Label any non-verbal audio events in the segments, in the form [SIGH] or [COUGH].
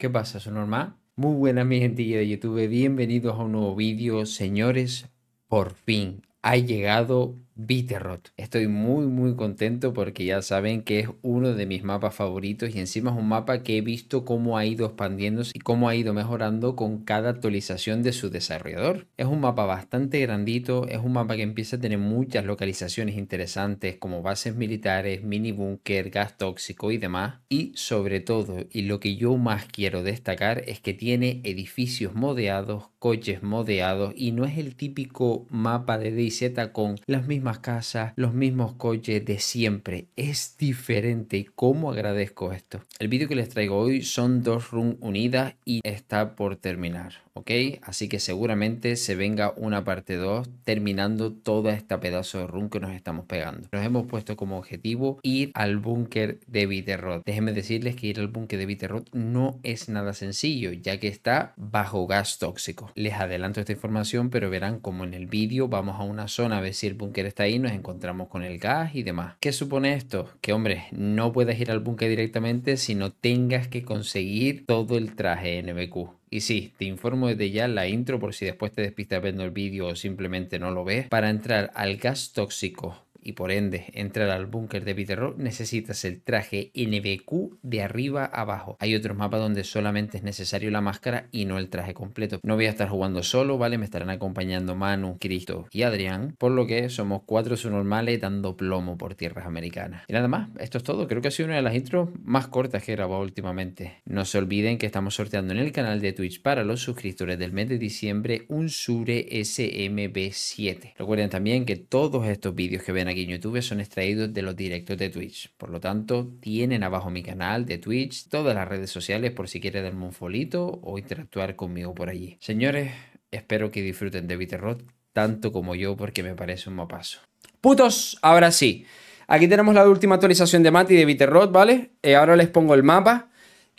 ¿Qué pasa, su normal? Muy buenas mi gentilla de YouTube, bienvenidos a un nuevo vídeo. Señores, por fin ha llegado Bitterrot. Estoy muy muy contento porque ya saben que es uno de mis mapas favoritos y encima es un mapa que he visto cómo ha ido expandiéndose y cómo ha ido mejorando con cada actualización de su desarrollador. Es un mapa bastante grandito, es un mapa que empieza a tener muchas localizaciones interesantes como bases militares, mini búnker, gas tóxico y demás. Y sobre todo, y lo que yo más quiero destacar es que tiene edificios modeados, coches modeados y no es el típico mapa de DayZ con las mismas casas, los mismos coches de siempre. Es diferente. ¿Cómo agradezco esto? El vídeo que les traigo hoy son dos runs unidas y está por terminar. ¿Ok? Así que seguramente se venga una parte 2 terminando toda esta pedazo de run que nos estamos pegando. Nos hemos puesto como objetivo ir al búnker de Bitterrot. Déjenme decirles que ir al búnker de Bitterrot no es nada sencillo, ya que está bajo gas tóxico. Les adelanto esta información, pero verán como en el vídeo vamos a una zona a ver si el búnker está ahí, nos encontramos con el gas y demás. ¿Qué supone esto? Que hombre, no puedes ir al búnker directamente si no tengas que conseguir todo el traje NBQ. Y sí, te informo desde ya la intro por si después te despistas viendo el vídeo o simplemente no lo ves. Para entrar al gas tóxico y por ende entrar al búnker de Peter necesitas el traje NBQ de arriba abajo. Hay otros mapas donde solamente es necesario la máscara y no el traje completo. No voy a estar jugando solo, ¿vale? Me estarán acompañando Manu, Cristo y Adrián, por lo que somos cuatro subnormales dando plomo por tierras americanas. Y nada más, esto es todo. Creo que ha sido una de las intros más cortas que he grabado últimamente. No se olviden que estamos sorteando en el canal de Twitch para los suscriptores del mes de diciembre un Sure SMB7. Recuerden también que todos estos vídeos que ven aquí en YouTube son extraídos de los directos de Twitch. Por lo tanto, tienen abajo mi canal de Twitch, todas las redes sociales por si quieren darme un folito o interactuar conmigo por allí. Señores, espero que disfruten de Bitterrot tanto como yo porque me parece un mapazo. Putos, ahora sí. Aquí tenemos la última actualización de Mati de Bitterrot, ¿vale? Eh, ahora les pongo el mapa.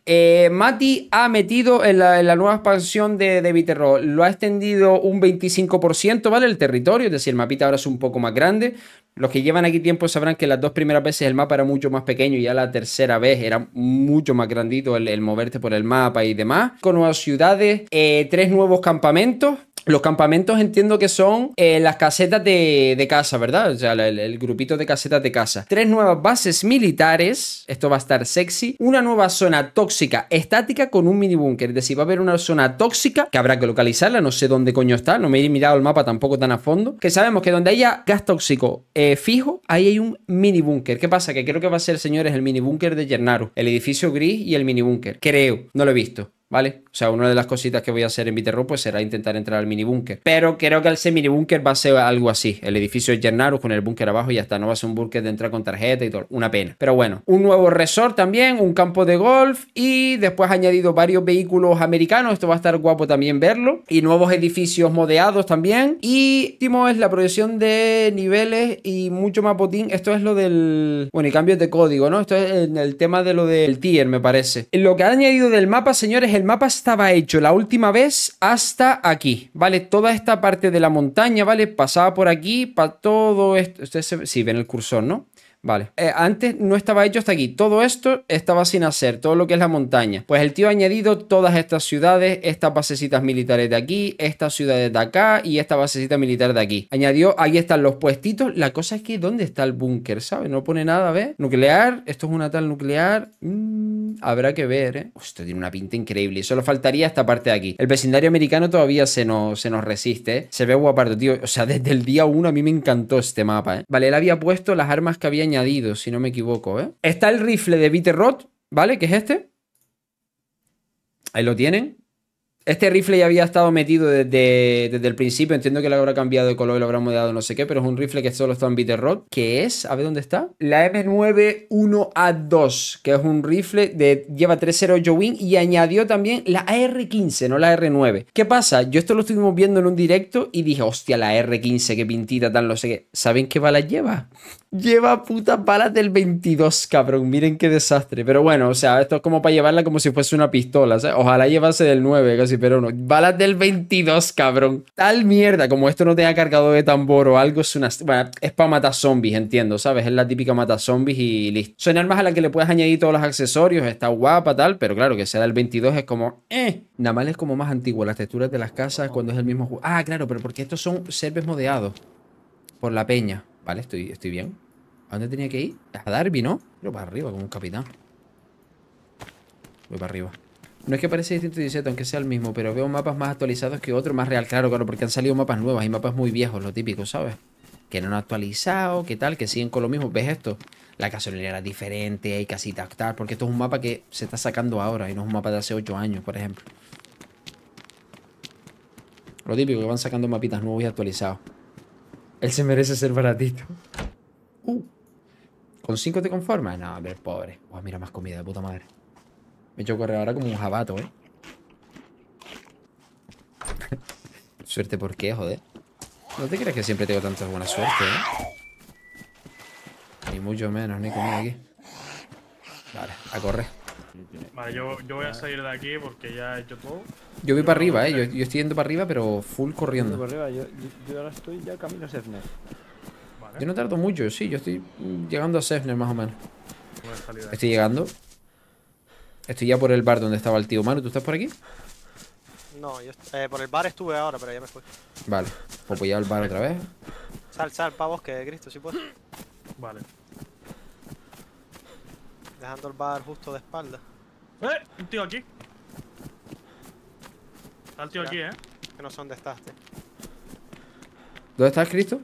Eh, Mati ha metido en la, nueva expansión de, de lo ha extendido un 25%, ¿vale? El territorio, es decir, el mapita ahora es un poco más grande. Los que llevan aquí tiempo sabrán que las dos primeras veces el mapa era mucho más pequeño y ya la tercera vez era mucho más grandito el, moverte por el mapa y demás. Con nuevas ciudades, eh, tres nuevos campamentos los campamentos entiendo que son eh, las casetas de, casa, ¿verdad? O sea, el, grupito de casetas de casa. Tres nuevas bases militares. Esto va a estar sexy. Una nueva zona tóxica estática con un mini búnker. Es decir, va a haber una zona tóxica que habrá que localizarla. No sé dónde coño está. No me he mirado el mapa tampoco tan a fondo. Que sabemos que donde haya gas tóxico eh, fijo, ahí hay un mini búnker. ¿Qué pasa? Que creo que va a ser, señores, el mini búnker de Yernaru. El edificio gris y el mini búnker. Creo. No lo he visto. ¿Vale? O sea, una de las cositas que voy a hacer en Viterro pues será intentar entrar al mini búnker. Pero creo que el mini búnker va a ser algo así. El edificio de Gennaro con el búnker abajo y ya está. No va a ser un búnker de entrar con tarjeta y todo. Una pena. Pero bueno, un nuevo resort también, un campo de golf y después ha añadido varios vehículos americanos. Esto va a estar guapo también verlo. Y nuevos edificios modeados también. Y último es la proyección de niveles y mucho más botín. Esto es lo del... Bueno, y cambios de código, ¿no? Esto es el tema de lo del tier, me parece. Lo que ha añadido del mapa, señores, el mapa estaba hecho la última vez hasta aquí, ¿vale? Toda esta parte de la montaña, ¿vale? Pasaba por aquí, para todo esto. Ustedes sí ven el cursor, ¿no? Vale. Eh, antes no estaba hecho hasta aquí. Todo esto estaba sin hacer, todo lo que es la montaña. Pues el tío ha añadido todas estas ciudades, estas basecitas militares de aquí, estas ciudades de acá y esta basecita militar de aquí. Añadió, ahí están los puestitos. La cosa es que, ¿dónde está el búnker? ¿Sabes? No pone nada, ¿ves? Nuclear, esto es una tal nuclear. Mm, habrá que ver, ¿eh? Esto tiene una pinta increíble. Solo faltaría esta parte de aquí. El vecindario americano todavía se nos, se nos resiste, ¿eh? Se ve guapardo, tío. O sea, desde el día 1 a mí me encantó este mapa, ¿eh? Vale, él había puesto las armas que había añadido, si no me equivoco, ¿eh? Está el rifle de Bitterrot, ¿vale? Que es este. Ahí lo tienen. Este rifle ya había estado metido desde, desde, el principio. Entiendo que lo habrá cambiado de color y lo habrá modelado no sé qué, pero es un rifle que solo está en Bitterrot. ¿Qué es? A ver dónde está. La M91A2, que es un rifle de. lleva 308 wing y añadió también la AR15, no la R9. ¿Qué pasa? Yo esto lo estuvimos viendo en un directo y dije, hostia, la R15, qué pintita, tal, no sé qué. ¿Saben qué bala lleva? Lleva putas balas del 22, cabrón. Miren qué desastre. Pero bueno, o sea, esto es como para llevarla como si fuese una pistola. Ojalá llevase del 9, casi pero no. Balas del 22, cabrón. Tal mierda, como esto no te ha cargado de tambor o algo, es una... Bueno, es para matar zombies, entiendo, ¿sabes? Es la típica mata zombies y listo. Son armas a las que le puedes añadir todos los accesorios, está guapa, tal, pero claro, que sea del 22 es como... Eh. Nada más es como más antiguo, las texturas de las casas cuando es el mismo juego. Ah, claro, pero porque estos son servers modeados. Por la peña. Vale, estoy, estoy bien. ¿A dónde tenía que ir? A Darby, ¿no? Pero para arriba, como un capitán. Voy para arriba. No es que parece distinto 17, aunque sea el mismo, pero veo mapas más actualizados que otros, más real. Claro, claro, porque han salido mapas nuevos y mapas muy viejos, lo típico, ¿sabes? Que no han actualizado, que tal, que siguen con lo mismo. ¿Ves esto? La gasolinera es diferente, hay casitas, tal, porque esto es un mapa que se está sacando ahora y no es un mapa de hace 8 años, por ejemplo. Lo típico, que van sacando mapitas nuevos y actualizados. Él se merece ser baratito. Uh. ¿Con 5 te conformas? No, a ver, pobre. Uah, mira más comida de puta madre. Me he hecho correr ahora como un jabato, ¿eh? [LAUGHS] suerte, ¿por qué, joder? No te creas que siempre tengo tanta buena suerte, ¿eh? Ni mucho menos, ni comida aquí. Vale, a correr. Vale, yo, yo voy a salir de aquí porque ya he hecho todo. Yo voy para arriba, ¿eh? Yo, yo estoy yendo para arriba, pero full corriendo. Por arriba, yo, yo- yo ahora estoy ya camino a Sefner. Vale, Yo no tardo mucho, sí, yo estoy mm, llegando a Sefner más o menos. Estoy llegando. Estoy ya por el bar donde estaba el tío Manu. ¿Tú estás por aquí? No, yo eh, por el bar estuve ahora, pero ya me fui. Vale. Pues voy al bar otra vez. Sal, sal, pavos, que Cristo, si puedes. Vale. Dejando el bar justo de espalda. ¡Eh! Un tío aquí. Está el tío Ya. aquí, ¿eh? Que no sé dónde estás, tío. ¿Dónde estás, Cristo?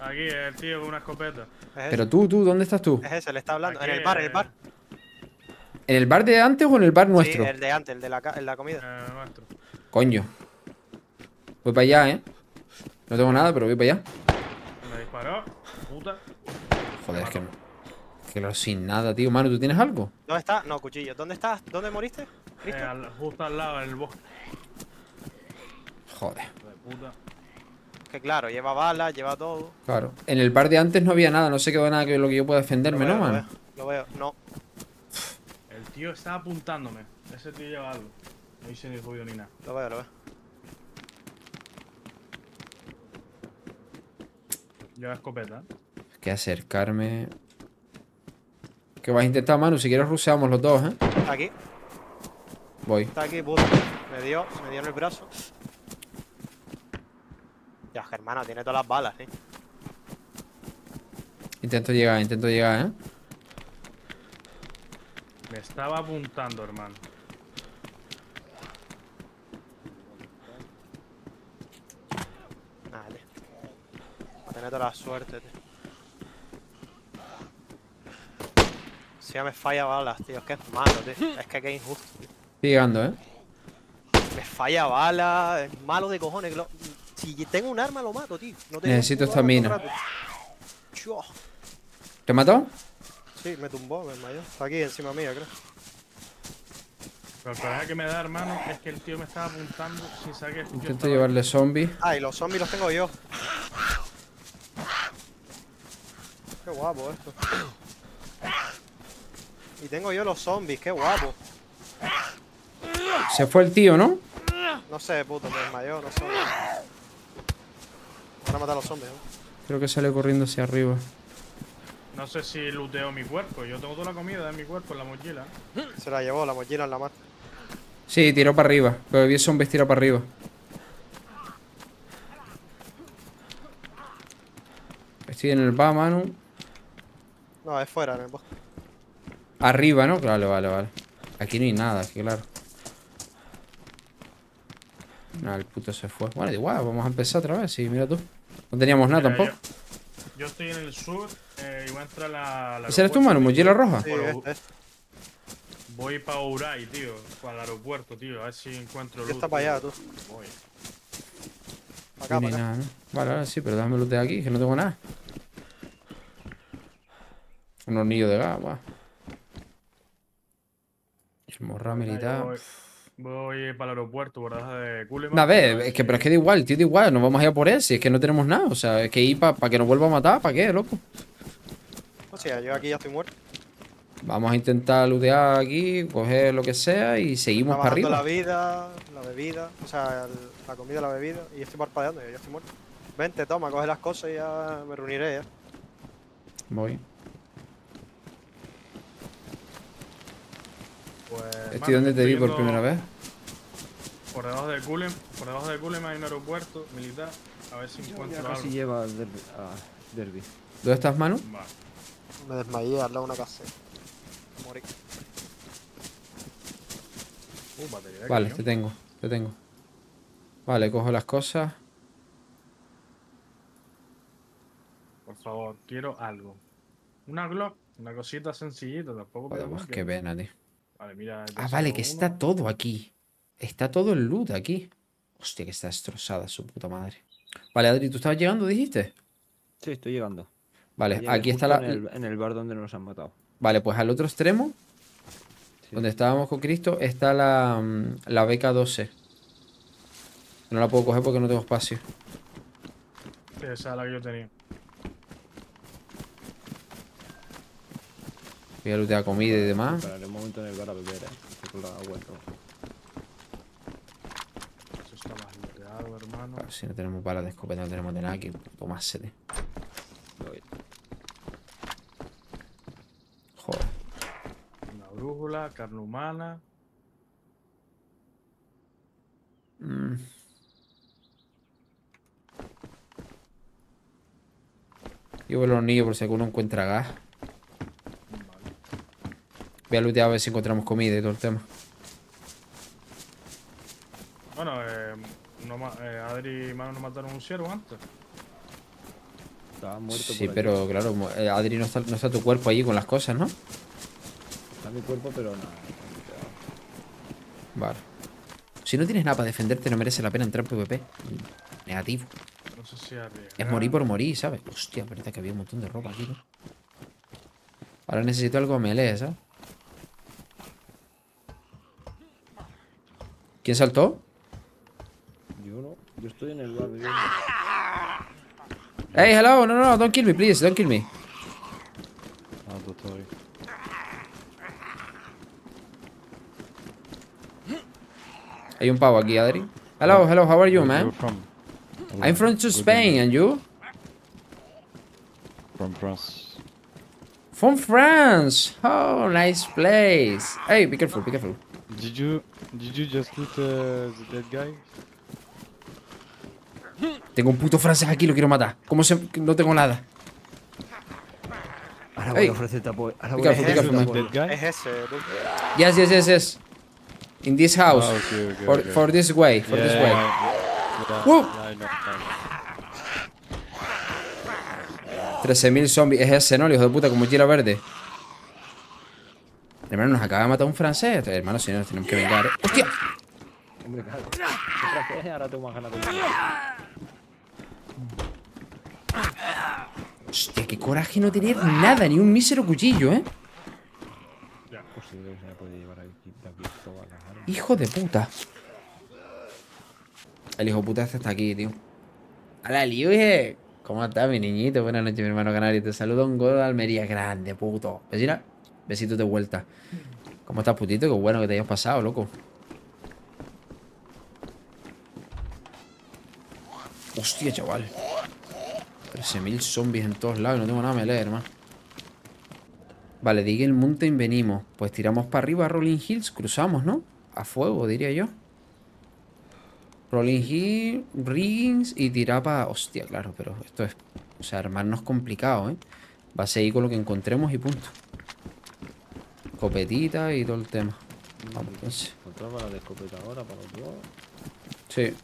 Aquí, el tío con una escopeta. Es Pero tú, tú, ¿dónde estás tú? es ese, le está hablando. Aquí, en el bar, en el bar. ¿En el bar de antes o en el bar nuestro? Sí, el de antes, el de la, ca- el de la comida. Eh, nuestro. Coño. Voy para allá, ¿eh? No tengo nada, pero voy para allá. Me disparó. Puta. Joder, es que no. Que lo sin nada, tío. Manu, ¿tú tienes algo? ¿Dónde está? No, cuchillo. ¿Dónde estás? ¿Dónde moriste? Eh, justo al lado, en el bosque. Joder. De puta. Que claro, lleva balas, lleva todo. Claro. En el bar de antes no había nada. No se quedó nada que lo que yo pueda defenderme, ¿no, veo, lo veo, Lo veo. No. Tío está apuntándome. Ese tío lleva algo. No hice ni ruido ni nada. Lo veo, lo veo. Lleva escopeta. ¿eh? Que acercarme. ¿Qué vas a intentar, Manu? Si quieres ruseamos los dos, ¿eh? Está aquí, Voy. está aquí, puto. Me dio, me dio en el brazo. Ya, hermano, tiene todas las balas, ¿eh? Intento llegar, intento llegar, ¿eh? Me estaba apuntando, hermano. Vale. Va a tener toda la suerte, tío. Si ya me falla balas, tío. Es que es malo, tío. [LAUGHS] Es que injusto. tío. Estoy llegando, ¿eh? Me falla balas. Es malo de cojones. que lo- Si tengo un arma, lo mato, tío. No tengo Necesito rato. Chua. ¿Te mató? Sí, me tumbó, me desmayó. Está aquí encima mía, creo. Pero el problema que me da, hermano, es que el tío me estaba apuntando sin saber que el tío Intento estaba- llevarle zombies. Ah, y los zombies los tengo yo. Qué guapo esto. Y tengo yo los zombies, qué guapo. Se fue el tío, ¿no? No sé, puto, me desmayó, no sé. Van a matar a los zombies, ¿no? Creo que sale corriendo hacia arriba. No sé si luteo mi cuerpo. Yo tengo toda la comida de mi cuerpo en la mochila. Se la llevó, la mochila en la mar. Sí, tiró para arriba. Pero vi zombies tiró para arriba. Estoy en el bar, Manu. No, es fuera, en el bosque. Arriba, ¿no? Vale, vale, vale. Aquí no hay nada, aquí, claro. Nada, el puto se fue. Bueno, igual, vamos a empezar otra vez. Sí, mira tú. No teníamos nada Mira, tampoco. Yo, yo estoy en el sur eh, y voy a entrar a la. al ¿Ese eres tú, Manu? ¿Mochila roja? Sí, este, este. Voy para Uray, tío. Para el aeropuerto, tío. A ver si encuentro ¿Qué luz. está para allá, tú? Voy. Acá, no hay para acá. nada, ¿no? Vale, vale, sí, pero déjame de aquí, que no tengo nada. Un hornillo de gas, guau. El morra militar. Voy, para el aeropuerto por debajo de Cullivan. A ver, es que, pero es que da igual, tío, da igual, nos vamos a ir a por él, si es que no tenemos nada, o sea, es que ir para que nos vuelva a matar, ¿para qué, loco? O sea, yo aquí ya estoy muerto. Vamos a intentar ludear aquí, coger lo que sea y seguimos para arriba. la vida, la bebida, o sea, el- la comida, la bebida, y estoy parpadeando, yo ya estoy muerto. Vente, toma, coge las cosas y ya me reuniré ya. Voy. Pues, Estoy mano, donde te vi por primera vez. Por debajo de Culem, por debajo de Culem hay un aeropuerto militar. A ver si encuentro casi algo. lleva derby. a derby. ¿Dónde estás, Manu? Vale. Me desmayé al lado de una casa. Morí. Uh, batería de Vale, cañón. te tengo, te tengo. Vale, cojo las cosas. Por favor, quiero algo. Una Glock, una cosita sencillita, tampoco Joder, pues qué pena, tío. Vale, mira. ya Ah, vale, que uno. está todo aquí. Está todo el loot aquí. Hostia, que está destrozada su puta madre. Vale, Adri, ¿tú estabas llegando, dijiste? Sí, estoy llegando. Vale, Llegué aquí está la... En el, en el bar donde nos han matado. Vale, pues al otro extremo, Sí. donde estábamos con Cristo, está la, mm, la beca 12. No la puedo coger porque no tengo espacio. Esa es la que yo tenía. Voy a lootear comida y demás. Esperaré un momento en el bar a beber, eh. que con la agua. Eso está más looteado, hermano. Claro, si no tenemos balas de escopeta, no tenemos de nada que tomársete. Voy. Joder. Una brújula, carne humana. Mm. Yo vuelo los niños por si alguno encuentra gas. Voy a lootear a ver si encontramos comida y todo el tema. Bueno, eh, no eh, Adri y Manu nos mataron un ciervo antes. Estaba muerto Sí, por aquí. pero claro, eh, Adri, no está, no está tu cuerpo allí con las cosas, ¿no? Está mi cuerpo, pero pegado. Vale. Si no tienes nada para defenderte, no merece la pena entrar en PvP. Negativo. No sé si arriesgar. Es morir por morir, ¿sabes? Hostia, verdad que había un montón de ropa aquí, ¿no? Ahora necesito algo melee, ¿sabes? ¿Quién saltó? Yo no. Yo estoy en el bar bebiendo. Hey, hello, no, no, no, don't kill me, please, don't kill me. Ah, dottori. Hay un pavo aquí, Adri. Hello, hello, how are you, man? from? I'm from to Spain, and you? From France. From France. Oh, nice place. Hey, be careful, be careful. Did you did you just loot uh, the dead guy? Tengo un puto francés aquí, lo quiero matar. ¿Cómo se...? No tengo nada. Ahora voy a ofrecerte apoyo. Ahora voy a guy? Es ese. Yes, yes, yes, yes. In this house. Ah, okay, okay, For, okay. for this way, for yeah, this way. Yeah, yeah, Woo! yeah, I know, I know. 13.000 zombies. Es ese, ¿no? El hijo de puta con mochila verde. Hermano, nos acaba de matar un francés. Hermano, si no, nos tenemos que vengar. ¡Hostia! Hombre. Ahora tengo más ganas de. Hostia, qué coraje no tener nada, ni un mísero cuchillo, ¿eh? Hijo de puta. El hijo puta este está aquí, tío. Hola, Liuje. ¿Cómo estás, mi niñito? Buenas noches, mi hermano canario. Te saludo un gol de Almería grande, puto. Vecina, besitos de vuelta. ¿Cómo estás, putito? Qué bueno que te hayas pasado, loco. Hostia, chaval. 13.000 zombies en todos lados no tengo nada a melee, hermano. Vale, de Eagle Mountain venimos. Pues tiramos para arriba a Rolling Hills, cruzamos, ¿no? A fuego, diría yo. Rolling Hill, Riggins y tirar para... Hostia, claro, pero esto es... O sea, armarnos complicado, ¿eh? Va a seguir con lo que encontremos y punto. Copetita y todo el tema. Vamos, entonces. Bala de escopeta ahora para los dos. Sí.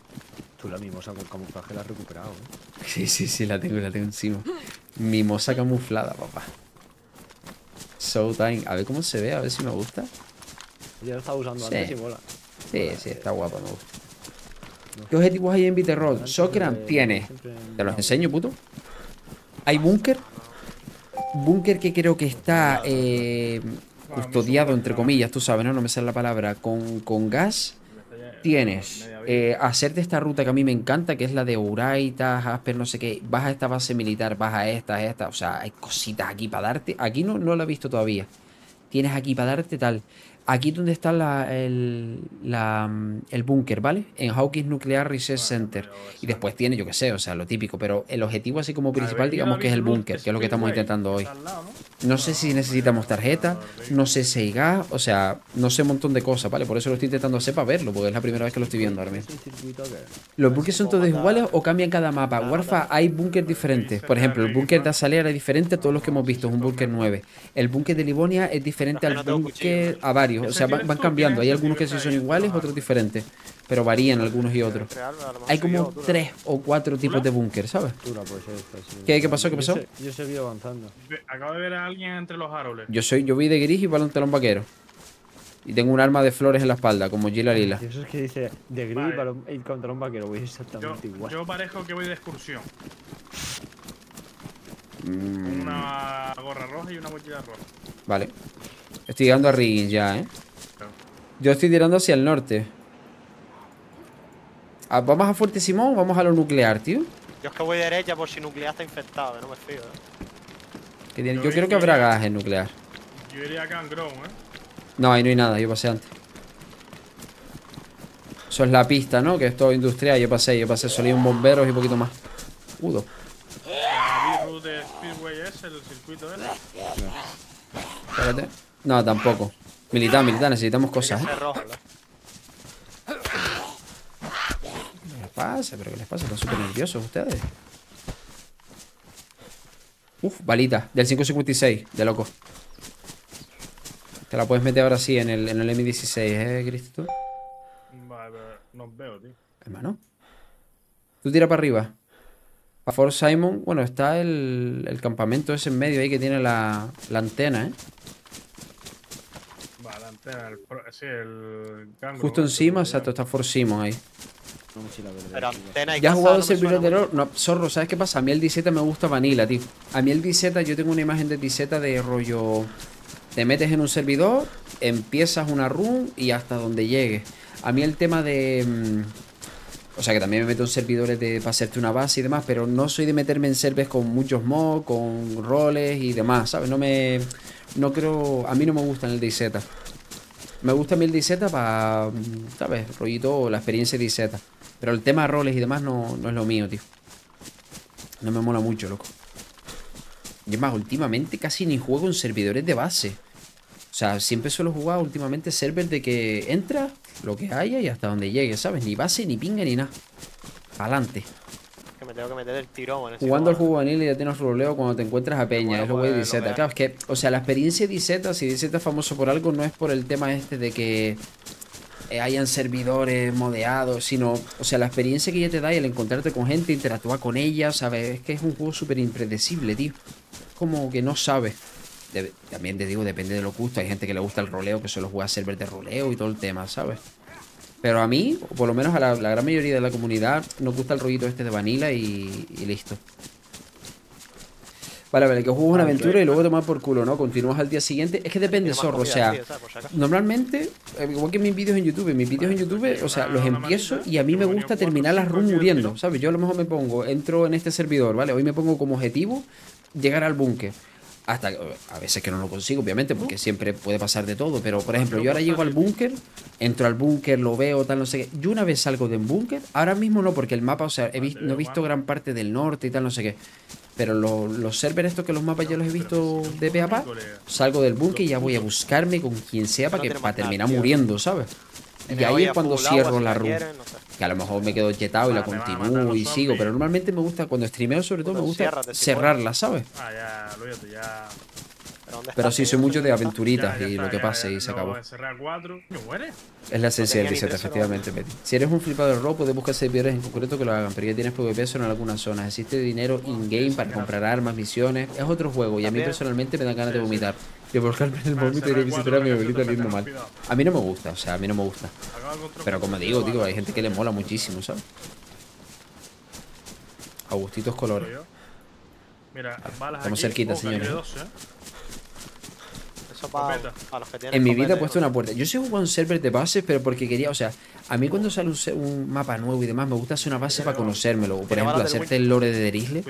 Tú la mimosa con camuflaje la has recuperado, ¿eh? [LAUGHS] Sí, sí, sí, la tengo, la tengo encima. Mimosa camuflada, papá. Showtime. A ver cómo se ve, a ver si me gusta. Ya lo estaba usando Sí. antes y mola. Sí, sí, está guapa, me gusta. ¿Qué objetivos hay en Viterrod? Socran tiene. Te los enseño, puto. Hay búnker. Búnker que creo que está eh, custodiado, entre comillas, tú sabes, ¿no? No me sale la palabra. Con, con gas. Tienes eh, hacerte esta ruta que a mí me encanta, que es la de Uraitas, Asper, no sé qué. Vas a esta base militar, vas a esta, a esta. O sea, hay cositas aquí para darte. Aquí no, no la he visto todavía. tienes aquí para darte tal. Aquí donde está la- el, la, mm, el búnker, ¿vale? En Hawkins Nuclear Research Center. Y después tiene, yo qué sé, o sea, lo típico. Pero el objetivo así como principal, digamos que es el búnker, que es lo que estamos intentando hoy. No sé si necesitamos tarjeta, no sé si hay gas, o sea, no sé un montón de cosas, ¿vale? Por eso lo estoy intentando hacer para verlo, porque es la primera vez que lo estoy viendo ahora mismo. ¿Es un circuito que ¿Los bunkers son todos iguales o cambian cada mapa? Warfa hay búnkers diferentes. Por ejemplo, el búnker de Azalea es diferente a todos los que hemos visto, es un búnker 9. El búnker de Livonia es diferente al búnker a varios, o sea, van, van cambiando. Hay algunos que sí son iguales, otros diferentes, pero varían algunos y otros. Hay yo, como tres o cuatro tipos de búnker, ¿sabes? Sí. ¿Qué- qué pasó? ¿Qué Yo pasó? se- Yo he seguido avanzando. Acabo de ver a alguien entre los árboles. Yo soy, yo vi de gris y pantalón vaquero. Y tengo un arma de flores en la espalda, como Gila Lila. Eso es que dice de gris Vale. para un- y contra un vaquero, voy Yo, exactamente igual. yo parezco que voy de excursión. Con Mm, una gorra roja y una mochila roja. vale. Estoy llegando a Riggins ya, ¿eh? Yo estoy tirando hacia el norte. Ah, ¿Vamos a Fuerte Simón o vamos a lo nuclear, tío? Yo es que voy derecha por si nuclear está infectado, que no me fío, ¿eh? Que tiene- Yo creo que habrá gas en nuclear. Yo iría a Cangrón, ¿eh? No, ahí no hay nada, yo pasé antes. Eso es la pista, ¿no? Que es todo industrial. Yo pasé, yo pasé, solo hay un bomberos y poquito más. Udo. La B-Route de Speedway es el circuito ese. Espérate. No, tampoco. Militar, militar, necesitamos cosas, ¿eh? Tiene que ser rojo, ¿no? ¿Qué les pasa? ¿Pero qué les pasa? Están súper nerviosos ustedes. Uf, balita. Del 556, de loco. Te la puedes meter ahora sí en el, en el M16, ¿eh, Cristo? Vale, pero no veo, tío. Hermano. Tú tira para arriba. Para Fort Simon, bueno, está el, el campamento ese en medio ahí que tiene la, la antena, ¿eh? Vale, la antena, el, sí, el. Justo ese, encima, ¿cómo se exacto, está Fort Simon ahí. Una mochila verde, Pero sí, antena y ¿Ya has jugado no servidor suena de. LoL? No, zorro, ¿sabes qué pasa? A mí el DZ me gusta vanilla, tío. A mí el DZ, yo tengo una imagen de DZ de rollo... Te metes en un servidor, empiezas una run y hasta donde llegues. A mí el tema de... mm, O sea, que también me meto en servidores de, para hacerte una base y demás, pero no soy de meterme en servers con muchos mods, con roles y demás, ¿sabes? No me... No creo... A mí no me gusta el DZ. Me gusta a mí el DZ para, ¿sabes? Rollito, la experiencia de DZ. Pero el tema de roles y demás no, no es lo mío, tío. No me mola mucho, loco. Y es más, últimamente casi ni juego en servidores de base. O sea, siempre suelo jugar últimamente servers de que entra lo que haya y hasta donde llegue, ¿sabes? Ni base, ni pinga, ni nada. Adelante. Tengo que meter el tirón en Jugando al juego vanilla ya tienes roleo cuando te encuentras a Peña, Bueno, es lo güey de verás. Claro, es que, o sea, la experiencia de DZ, si DZ es famoso por algo, no es por el tema este de que eh, hayan servidores modeados, sino, o sea, la experiencia que ya te da y el encontrarte con gente, interactuar con ella, ¿sabes? Es que es un juego súper impredecible, tío. Como que no sabes. Debe- también te digo, depende de lo gusto. Hay gente que le gusta el roleo, que solo juega server de roleo y todo el tema, ¿sabes? Pero a mí, o por lo menos a la, la gran mayoría de la comunidad, nos gusta el rollito este de vanilla y, y listo. Vale, vale, que juegas una aventura y luego tomar por culo, ¿no? Continúas al día siguiente. Es que depende, zorro. O sea, normalmente, eh, igual que mis vídeos en YouTube, mis vídeos en YouTube, o sea, los empiezo y a mí me gusta terminar las runs muriendo. ¿sabes? Yo a lo mejor me pongo, entro en este servidor, ¿vale? Hoy me pongo como objetivo llegar al búnker. Hasta a veces que no lo consigo, obviamente, porque siempre puede pasar de todo. Pero, por ejemplo, yo ahora llego al búnker, entro al búnker, lo veo, tal, no sé qué. Yo una vez salgo de un búnker, ahora mismo no, porque el mapa, o sea, he vis- no he visto gran parte del norte y tal, no sé qué. Pero lo- los servers estos que los mapas ya los he visto de pe a pa, salgo del búnker y ya voy a buscarme con quien sea para, que, para terminar muriendo, ¿sabes? Y ahí es cuando cierro la run. quieren, no sé. Que a lo mejor me quedo jetado y la Vale, me van a matar continúo y sigo. Pero normalmente me gusta, cuando streameo sobre todo, me gusta cerrarla, ¿sabes? Ah, ya, lo veo, ya. ¿Pero, sí, soy mucho de aventuritas Ya, ya y está, lo que pase ya, y se acabó. Es la esencia del tenía ni DZ, tres efectivamente, Betty. Si eres un flipado de robo, puedes buscar servidores en concreto que lo hagan, pero ya tienes PvP solo en algunas zonas. Existe dinero in-game para comprar armas, misiones. Es otro juego y a mí personalmente me dan ganas de vomitar. De volcarme en el vómito y de visitar a mi abuelita está mal. A mí no me gusta, o sea, a mí no me gusta. Pero como digo, digo, hay gente que le mola muchísimo, ¿sabes? A gustitos colores. Mira, balas Estamos cerquita, señores. 12. Eso para, Escopeta. para los que tienen En mi vida he puesto una puerta. Yo soy jugando en servers de bases, pero porque quería, o sea, a mí cuando sale un, un mapa nuevo y demás, me gusta hacer una base para conocérmelo. Por ejemplo, hacerte el lore de Derisle.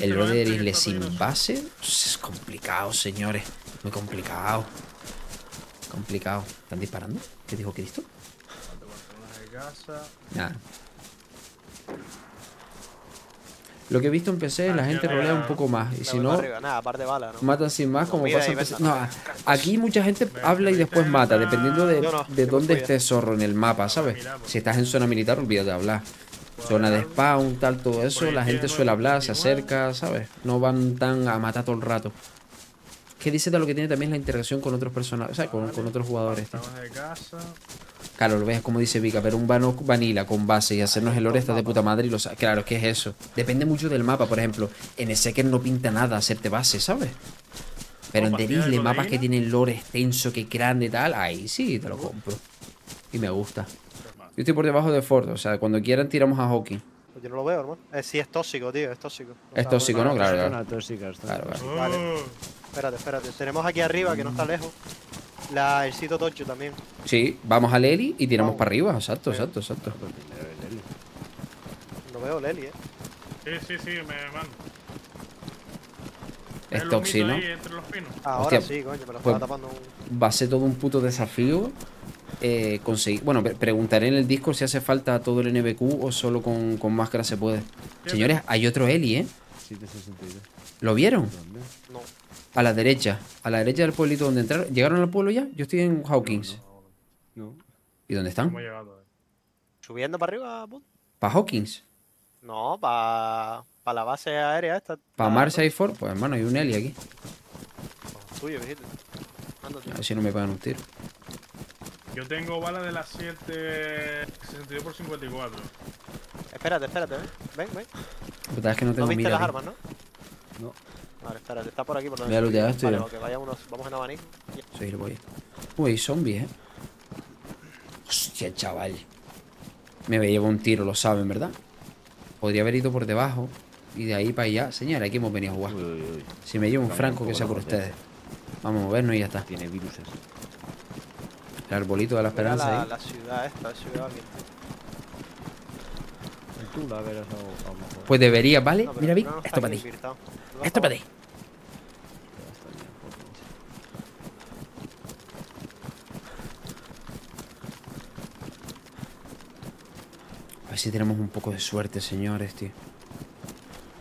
El lo lore de Derisle sin base pues, es complicado, señores. Muy complicado. Complicado. ¿Están disparando? ¿Qué dijo Cristo? Nada. Lo que he visto en PC, la Ah, gente ya, rolea un poco más. Y si no, matan sin más, como pasa en PC. No, a- aquí mucha gente Me- habla y después mata, dependiendo de, de dónde esté zorro en el mapa, ¿sabes? Si estás en zona militar, olvídate de hablar. Zona de spawn, tal, todo eso, la gente suele hablar, se 9.29. acerca, ¿sabes? No van tan a matar todo el rato. ¿Qué dice de lo que tiene también la interacción con otros personajes, o sea, con, con otros jugadores? tío? Claro, lo ves como dice Vika, pero un vano vanilla con base y hacernos el lore está de puta madre y lo sa- Claro, ¿qué es eso? Depende mucho del mapa, por ejemplo. En el Seker no pinta nada hacerte base, ¿sabes? Pero en Opa, The ¿tienes Disney, mapas que tienen lore extenso, que grande y tal, ahí sí te lo compro. Y me gusta. Yo estoy por debajo de Ford, o sea, cuando quieran tiramos a Hawking. Pues yo no lo veo, hermano. Eh, sí, es tóxico, tío, es tóxico. No Es tóxico. ¿no? Claro, claro. tóxica, Claro, claro. Vale. Espérate, espérate. Tenemos aquí arriba, que no está lejos, la, el sitio Tocho también. Sí, vamos al Eli y tiramos Vamos. para arriba, exacto, exacto, exacto. No veo Leli, eh. Sí, sí, sí, me mando. Es humito ¿no? Ahora Hostia, sí, coño, me lo pues- estaba tapando un... va a ser todo un puto desafío eh, conseguir. Bueno, pre- preguntaré en el disco si hace falta todo el NBQ o solo con, con máscara se puede. Señores, hay otro Eli, ¿eh? 762. ¿Lo vieron? ¿Dónde? No. A la derecha, a la derecha del pueblito donde entraron. ¿Llegaron al pueblo ya? Yo estoy en Hawkins. No. ¿Y dónde están? Hemos llegado. eh. ¿Subiendo para arriba, Bud? ¿Para Hawkins? No, para la base aérea esta. ¿Para Marsa y Ford? Pues hermano, hay un Eli aquí. Pues Tuyo, viejito. A ver si no me pegan un tiro. Yo tengo balas de las 7. 62 por 54. Espérate, espérate, ven. Ven, ven. La verdad es que no ¿No tengo viste mira. las tío. armas, no? No. Vale, espérate, está por aquí por Voy a lootear esto y Vale, ya. vaya unos. Vamos en abanico. Ya. Soy voy. Uy, hay zombies, ¿eh? Hostia, chaval. Me llevo un tiro, lo saben, ¿verdad? Podría haber ido por debajo y de ahí para allá. Señora, aquí hemos venido a jugar. Uy, uy, uy. Si me llevo un franco, que sea por ustedes. Vamos a movernos y ya está. Tiene viruses. El arbolito de la esperanza la, ahí. la ciudad esta, ciudad alguien. Tú la verás a, a lo mejor. Pues debería, ¿vale? No, Mira, vi. no Esto para ti. Esto para ti. A ver si tenemos un poco de suerte, señores, tío.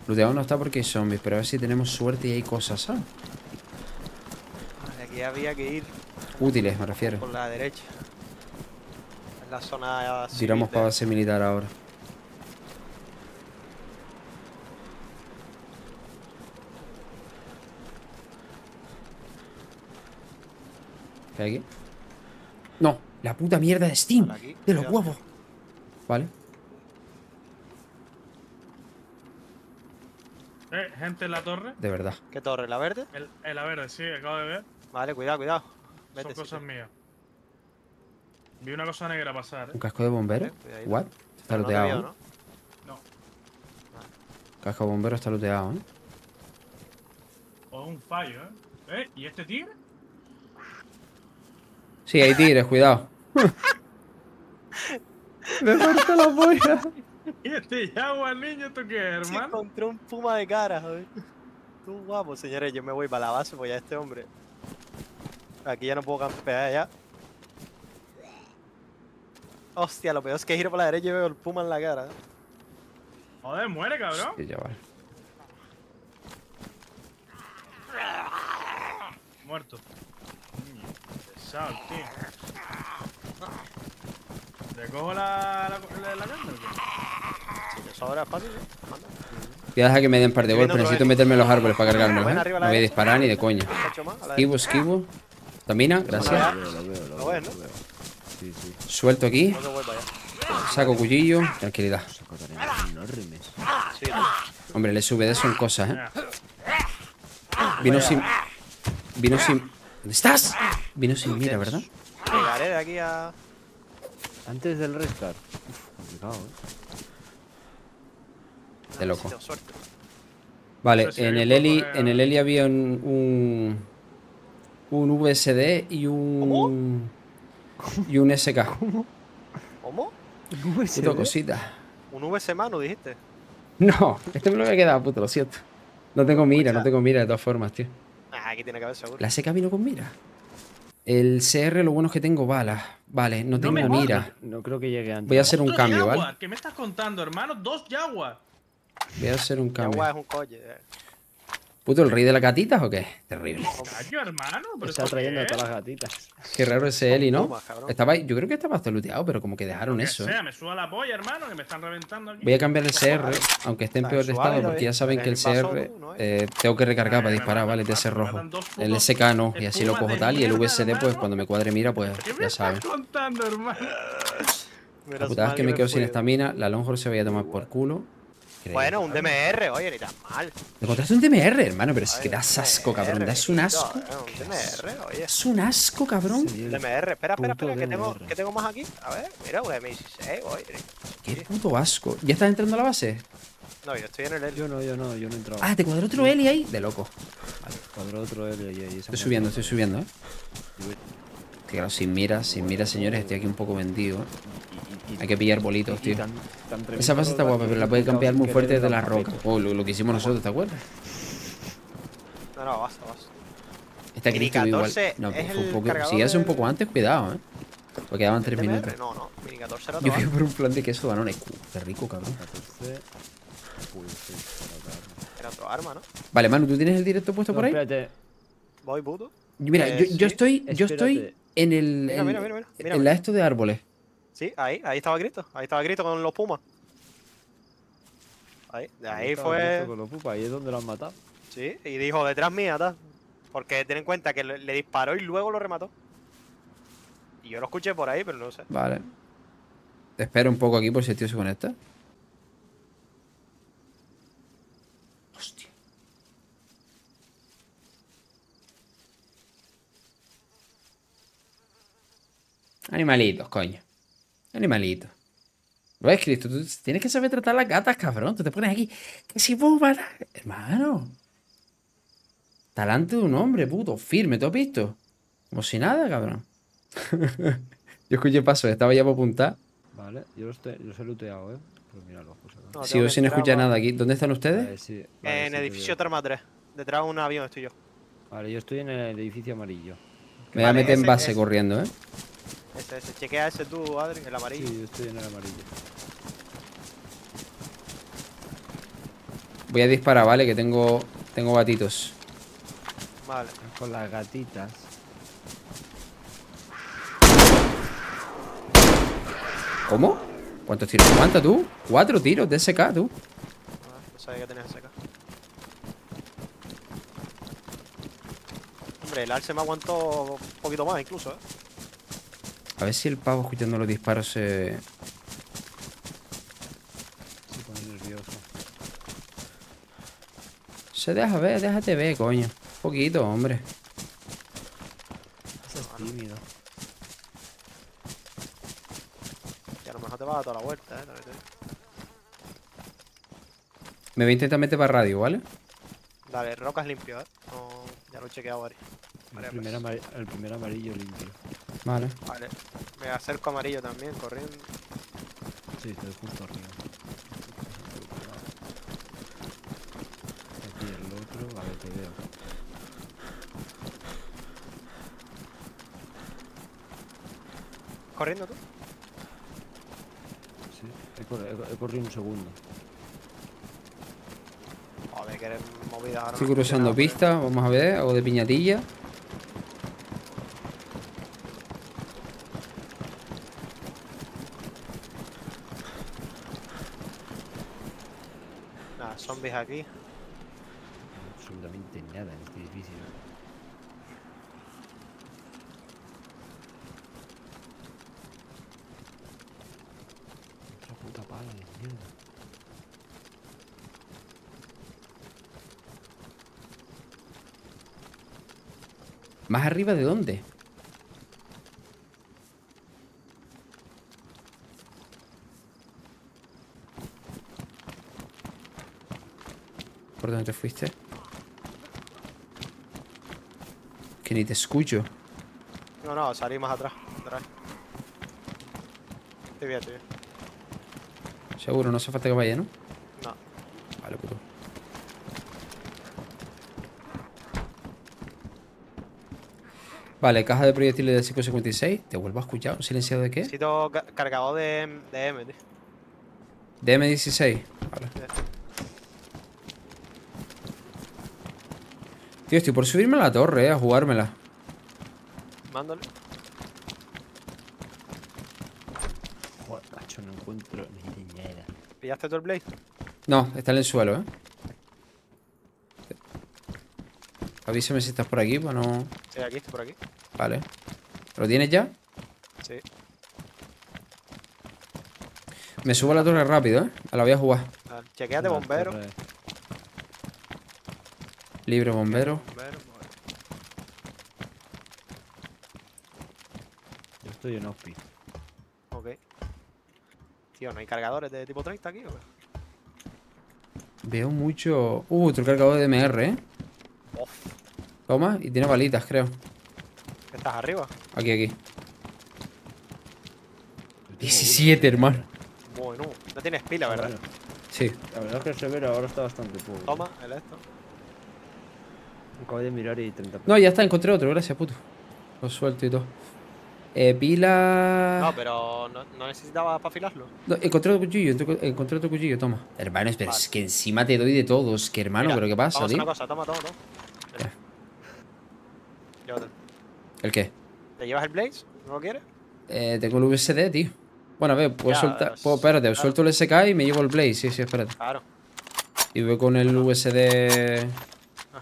Looteado no está porque hay zombies, pero a ver si tenemos suerte y hay cosas, ¿sabes? Aquí había que ir Útiles, me refiero. por la derecha. Es la zona. Tiramos de- para base militar ahora. ¿Qué hay aquí? No, la puta mierda de Steam. De los huevos. Vale. Eh, gente en la torre. De verdad. ¿Qué torre? ¿La verde? El, el la verde, sí, acabo de ver. Vale, cuidado, cuidado. Vete, Son cosas sí. mías. Vi una cosa negra pasar, ¿Un eh. casco de bombero? Cuidadito. What? Está Pero no looteado. veo, ¿eh? ¿no? No. Casco de bombero está looteado, ¿eh? O un fallo, eh. Eh, ¿y este tigre? Sí, hay tigres, cuidado. [LAUGHS] Me falta la polla. ¿Y este Jaguar, niño? ¿Esto qué hermano? encontré un puma de cara, joder. Tú guapo, señores, yo me voy para la base, pues ya este hombre. Aquí ya no puedo campear ya. Hostia, lo peor es que giro para la derecha y veo el puma en la cara. Joder, muere, cabrón. Sí, chaval. Muerto. Pesado, tío. ¿Le cojo la, la, la, o qué? Si te sobra fácil, ¿eh? Manda. Voy a dejar que me den un par de golpes. Necesito meterme en los árboles para cargármelos, Ven ¿eh? No voy a disparar ni de coña. Esquivo, esquivo. Tamina, gracias. Vale. Lo veo, lo veo, lo Lo veo, ves, lo ¿no? veo. Sí, sí. Suelto aquí. Saco cuchillo. Tranquilidad. Hombre, el SVD son cosas, ¿eh? Vino sin... Vino sin... ¿Dónde estás? Vino sin mira, ¿verdad? Llegaré de aquí a. Antes del restart. Uf, complicado, eh. De loco. Vale, en el Eli, en el Eli había un, un, un VSD y un y un SK. ¿Cómo? Puto cosita. Un VS mano, dijiste. No, este me lo había quedado, puto, lo siento. No tengo mira, no tengo mira de todas formas, tío. Ah, aquí tiene que haber seguro. La SK vino con mira. El CR lo bueno es que tengo balas. Vale, no tengo mira. No creo que llegue antes. Voy a hacer un ¡Otro cambio, Jaguar! ¿vale? ¿Qué me estás contando, hermano? Dos Jaguar. Voy a hacer un cambio. agua es un coche. eh. Puto, ¿el rey de las gatitas o qué? Terrible. Caño, hermano. ¿pero Está trayendo a qué todas es? las gatitas. Qué raro ese Eli, ¿no? Pumas. Estaba, yo creo que estaba hasta looteado, pero como que dejaron Que eso. ¿eh? sea, me suba la polla, hermano, que me están reventando aquí. Voy a cambiar el CR, aunque esté en peor de suave, estado, ¿no porque ya saben que el CR tú, ¿no? eh, tengo que recargar para disparar, ¿vale? De ese rojo. El SK no, y así lo cojo tal, y el USD, pues cuando me cuadre mira, pues ¿Qué me ya estás saben. contando, hermano? La putada es que me quedo sin estamina, la Longhorn se vaya a tomar por culo. Increíble. Bueno, un DMR, oye, ni tan mal. Me encontraste un DMR, hermano, pero es que das asco, cabrón. Das un asco. eh, Un DMR, oye. Es un asco, cabrón. DMR, espera, espera, espera, que tengo, DMR. que tengo más aquí. A ver, mira, un M16, oye. Qué puto asco. ¿Ya estás entrando a la base? No, yo estoy en el L. Yo no, yo no, yo no he entrado. Ah, te cuadró otro Eli ahí. De loco. Cuadró otro L y ahí. Estoy subiendo, estoy subiendo, eh. Que claro, sin mira, sin mira, señores, estoy aquí un poco vendido. Hay que pillar bolitos, tío. Esa base está guapa, pero la puede cambiar muy fuerte desde las rocas. Oh, lo, lo que hicimos nosotros, ¿te acuerdas? No, no, basta, basta. Esta Mini Cristo igual. 14 No, es pues fue un poco. Si hace un poco antes, cuidado, eh. Porque quedaban tres DMR, minutos. no, no. Mini 14 era Yo fui por un plan de queso Danone. Uh, Qué rico, cabrón. 14. Uy, sí, para atrás. Era otro arma, ¿no? Vale, Manu, ¿tú tienes el directo puesto No, por ahí? espérate. Voy, puto. Mira, Eh, yo, yo sí. estoy, yo estoy en el. Mira, en- mira, mira, mira, mira, en la esto de árboles. Sí, ahí, ahí estaba Grito. Ahí estaba Grito con los Pumas. Ahí, de ahí fue. justo Con los pupas, ahí es donde lo han matado. Sí, y dijo detrás mía, tal. Porque ten en cuenta que le, le disparó y luego lo remató. Y yo lo escuché por ahí, pero no sé. Vale. Te espero un poco aquí por si el tío se conecta. Hostia. Animalitos, coño. Animalitos. ¿Lo ves, Cristo? Tú tienes que saber tratar las gatas, cabrón. Tú te pones aquí. Que si vos van a- Hermano. Talante de un hombre, puto. Firme, ¿tú has visto? Como si nada, cabrón. [LAUGHS] Yo escuché paso, estaba ya para apuntar. Vale, yo los, te- los he looteado, eh. Pues mira los cosas. No, Sigo sin escuchar nada aquí. ¿Dónde están ustedes? Vale, sí, vale, en sí edificio. Terma 3. Detrás de un avión estoy yo. Vale, yo estoy en el edificio amarillo. Me voy a meter en base ese. corriendo, ¿eh? Ese, ese. Chequea ese tú, Adri, el amarillo. Sí, yo estoy en el amarillo. Voy a disparar, ¿vale? Que tengo, tengo gatitos. Vale. Con las gatitas. ¿Cómo? ¿Cuántos tiros aguanta tú? Cuatro tiros de SK, tú. Ah, No sabía que tenías acá. Hombre, el Arce me aguantó un poquito más incluso, ¿eh? A ver si el pavo escuchando los disparos se... Se pone nervioso. Se deja ver, déjate ver, coño. Un poquito, hombre. Ese es tímido. Que a lo mejor te vas a dar toda la vuelta, ¿eh? Me voy a intentar meter para radio, ¿vale? Dale, Roca es limpio, ¿eh? No, ya lo he chequeado varias. El primer, veces. amari- el primer amarillo limpio. Vale. Vale. Me acerco amarillo también, corriendo. Sí, estoy justo arriba. Aquí el otro, a ver, te veo. ¿Corriendo tú? Sí, he, cor- he- he corrido un segundo. Joder, que eres movida ahora. Estoy cruzando nada, por ahí. pista, vamos a ver, hago de piñatilla. Nada, zombies aquí. Absolutamente nada en este edificio. Otra puta pala de mierda. ¿Más arriba de dónde? ¿Por dónde te fuiste? Que ni te escucho. No, no, salí más atrás. atrás. Estoy bien, estoy bien. Seguro, no hace falta que vaya, ¿no? No. Vale, puto. Vale, caja de proyectiles de 556. ¿Te vuelvo a escuchar? ¿Un silenciado de qué? Necesito ca- cargador de, de M, tío. De M16. Vale. Tío, estoy por subirme a la torre, eh, a jugármela. Mándale. Joder, macho, no encuentro ni niñera. ¿Pillaste tú el Blaze? No, está en el suelo, eh. Avísame si estás por aquí, pues no. Sí, aquí, estoy por aquí. Vale. ¿Lo tienes ya? Sí. Me subo a la torre rápido, eh. A la voy a jugar. Chequeate, bombero. Libre bombero. Yo estoy en Ospi. Ok. Tío, ¿no hay cargadores de tipo 30 aquí o qué? Veo mucho. Uh, otro cargador de MR, eh. Uf, Toma, y tiene balitas, creo. ¿estás arriba? Aquí, aquí. Yo tengo 17, hermano. Bueno, no tienes pila. ¿verdad? Bueno, Sí. La verdad es que el server ahora está bastante pobre. Toma, el esto. Acabo de mirar y 30 No, ya está, encontré otro, gracias, puto. Lo suelto y todo. Eh, pila. No, pero no, no necesitaba para afilarlo. No, encontré otro cuchillo, encontré otro cuchillo, toma. Hermano, pero es que encima te doy de todos. Que hermano, Mira, pero ¿qué pasa, Vamos a tío? una cosa, toma, toma, toma. Mira. Llévatelo. ¿El qué? ¿Te llevas el Blaze? ¿No lo quieres? Eh, tengo el USD, tío. Bueno, a ver, puedo Ya, soltar. puedo- espérate, claro. suelto el SK y me llevo el Blaze. Sí, sí, espérate. Claro. Y voy con el USD.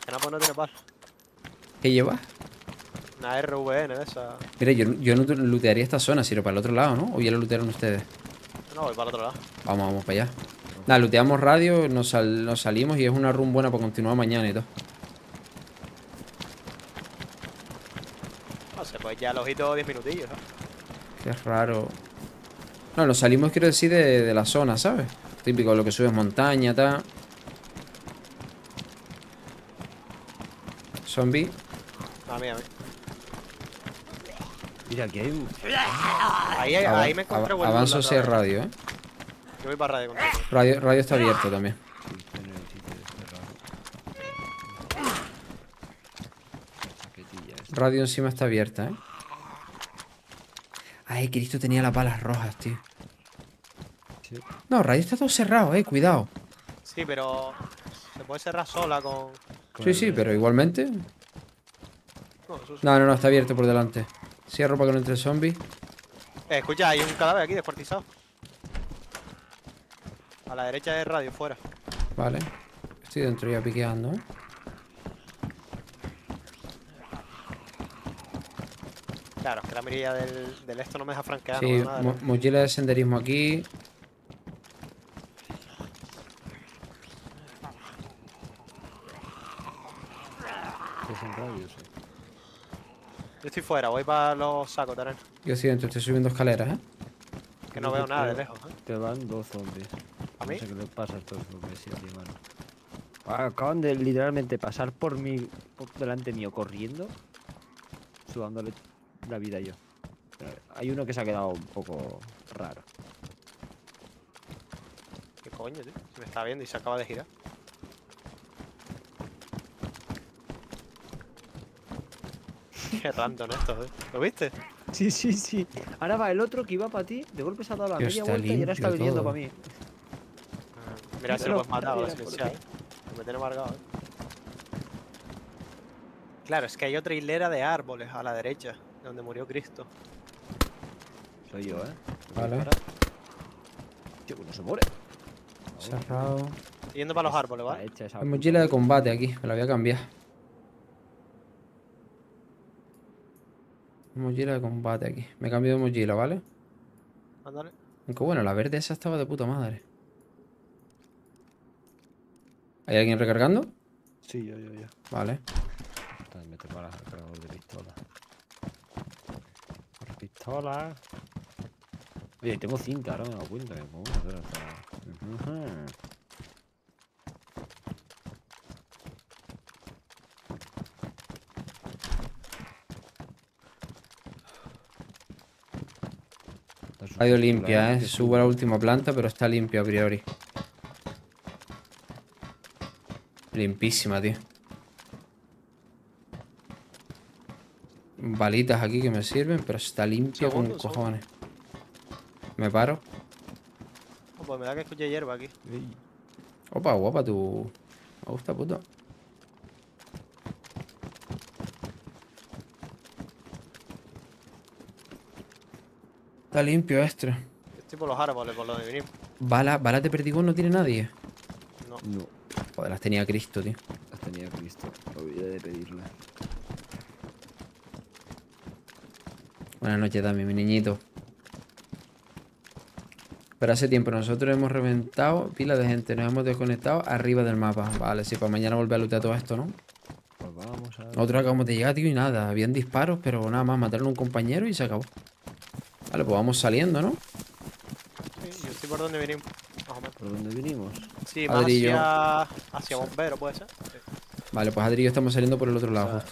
Que no, pues no tiene par. ¿Qué lleva? Una RVN de esa. Mira, yo, yo no lootearía esta zona, sino para el otro lado, ¿no? O ya lo lootearon ustedes. No, voy para el otro lado. Vamos, vamos para allá. Nada, looteamos radio, nos, sal- nos salimos y es una run buena para continuar mañana y todo. No sé, pues ya los ojito 10 minutillos, ¿no? Qué raro. No, nos salimos, quiero decir, de, de la zona, ¿sabes? Típico, lo que subes montaña, tal. Zombie. A mí, a mí. Mira, aquí hay un. Ahí, me encontré av- Avanzo hacia radio, ¿eh? Yo voy para radio radio. Radio está abierto también. Radio encima está abierta, ¿eh? Ay, Cristo tenía las balas rojas, tío. Sí. No, radio está todo cerrado, eh. Cuidado. Sí, pero se puede cerrar sola con. Sí, sí, pero igualmente. No. No, no, está abierto por delante. Cierro para que no entre zombie. Eh, escucha, hay un cadáver aquí descuartizado. A la derecha de radio, fuera. Vale. Estoy dentro ya piqueando, ¿eh? Claro, es que la mirilla del, del esto no me deja franquear. Sí, no nada, ¿no? mochila de senderismo aquí. Es en radio, sí. Yo estoy fuera, voy para los sacos de arena. Yo estoy dentro, estoy subiendo escaleras, ¿eh? Que no veo nada de te- lejos. ¿eh? Te van dos zombies. ¿A mí? No sé qué le pasa a estos zombies, sí, mano. Ah, Acaban de literalmente pasar por mi. por delante mío corriendo. Sudándole la vida yo. Pero Hay uno que se ha quedado un poco raro. ¿Qué coño, tío? Se me está viendo y se acaba de girar. [LAUGHS] Qué random esto, ¿eh? ¿Lo viste? Sí, sí, sí. Ahora va el otro que iba para ti. De golpe se ha dado la media vuelta y ahora está viniendo para mí. Ah, Mira, se lo silenciar, aquí. ¿eh? Me tiene amargado, ¿eh? Claro, es que hay otra hilera de árboles a la derecha, de donde murió Cristo. Soy yo, ¿eh? Vale. Tío, que no se muere. Cerrado. Yendo para los árboles, ¿vale? Hay mochila de combate aquí, me la voy a cambiar. Mochila de combate aquí. Me cambio de mochila, ¿vale? Ándale. Aunque bueno, la verde esa estaba de puta madre. ¿Hay alguien recargando? Sí, yo, yo, yo. Vale. Me toca la- el cargador de pistola. Por pistola. Oye, tengo cinta, ahora me he dado cuenta. Que puedo hacer hasta... Ujú. Está Radio limpia, ¿eh? Subo a la última planta, pero está limpia a priori. Limpísima, tío. balitas aquí que me sirven, pero está limpio con cojones. Me paro. Pues me da que escuché hierba aquí. Opa, guapa, tú. Me gusta, puto. Está limpio esto. Estoy por los árboles, por donde vinimos. Bala, balas de perdigón no tiene nadie. No. No, Joder, las tenía Cristo, tío. las tenía Cristo. Olvidé de pedirle. Buenas noches también, mi niñito. Pero hace tiempo nosotros hemos reventado pila de gente, nos hemos desconectado arriba del mapa. Vale, sí, para mañana volver a lootear todo esto, ¿no? Pues vamos a. Nosotros acabamos de llegar, tío, y nada. Habían disparos, pero nada más mataron a un compañero y se acabó. Vale, pues vamos saliendo, ¿no? Sí, yo estoy por donde vinimos. Más o menos. ¿Por dónde vinimos? Sí, más Adri hacia, hacia bombero, puede ser. Sí. Vale, pues Adri y yo estamos saliendo por el otro lado. justo.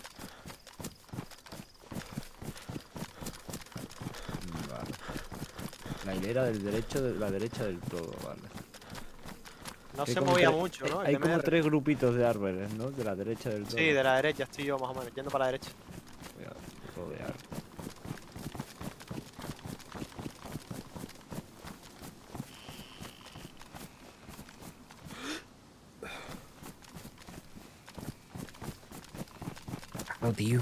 Vale. La hilera del derecho de la derecha del todo, vale. No se movía tres- mucho, ¿no? El Hay como tres grupitos de árboles, ¿no? De la derecha del todo. Sí, de la derecha estoy yo más o menos, yendo para la derecha. Voy a rodear. Oh, tío.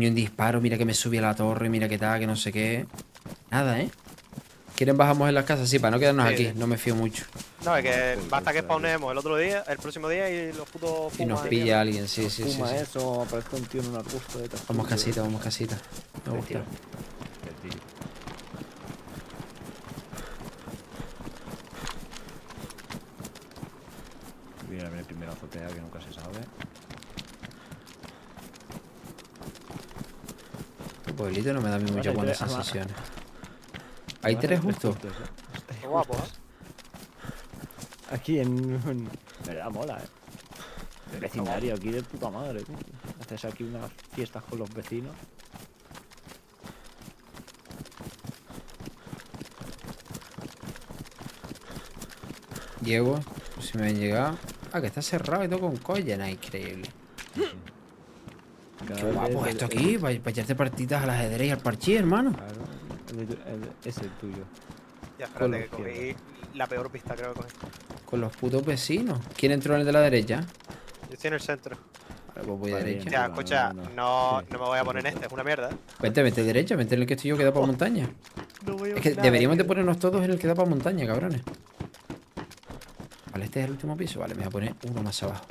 Ni un disparo, mira que me subí a la torre, mira que tal, que no sé qué. Nada, ¿eh? ¿Quieren bajamos en las casas? Sí, para no quedarnos Sí, aquí, sí. no me fío mucho. No, es que basta que spawnemos el otro día, el próximo día y los putos Y nos pilla alguien, sí, sí, sí. Fuma sí. eso, aparezca un tío en un arbusto de Vamos casita, vamos casita. Me gusta. tío. Voy a ver primero azotea que nunca se sabe. El pueblito no me da a mí hay buenas tres- ah. Hay tres justo. puntos, ¿eh? Qué guapo, ¿eh? Aquí en. en- ¿Verdad? Mola, eh. El vecindario aquí de puta madre, tú. Haces aquí unas fiestas con los vecinos. Llego, por si me ven llegado. Ah, que está cerrado y todo con colla, nah, increíble. El- esto aquí, para echarte partidas al ajedrez y al parchís, hermano. Claro, el el- es el tuyo. Ya, Con espérate, que cogí la peor pista, creo que cogí. Con los putos vecinos. ¿Quién entró en el de la derecha? Yo estoy en el centro. Vale, pues voy a derecha. Ya, escucha, no, no. no, Sí, no me voy a poner en este, es una mierda. Vente, vente derecha, vente en el que estoy yo que da para montaña. No voy a Es que nada, deberíamos de ponernos todos en el que da para montaña, cabrones. Vale, este es el último piso. Vale, me voy a poner uno más abajo.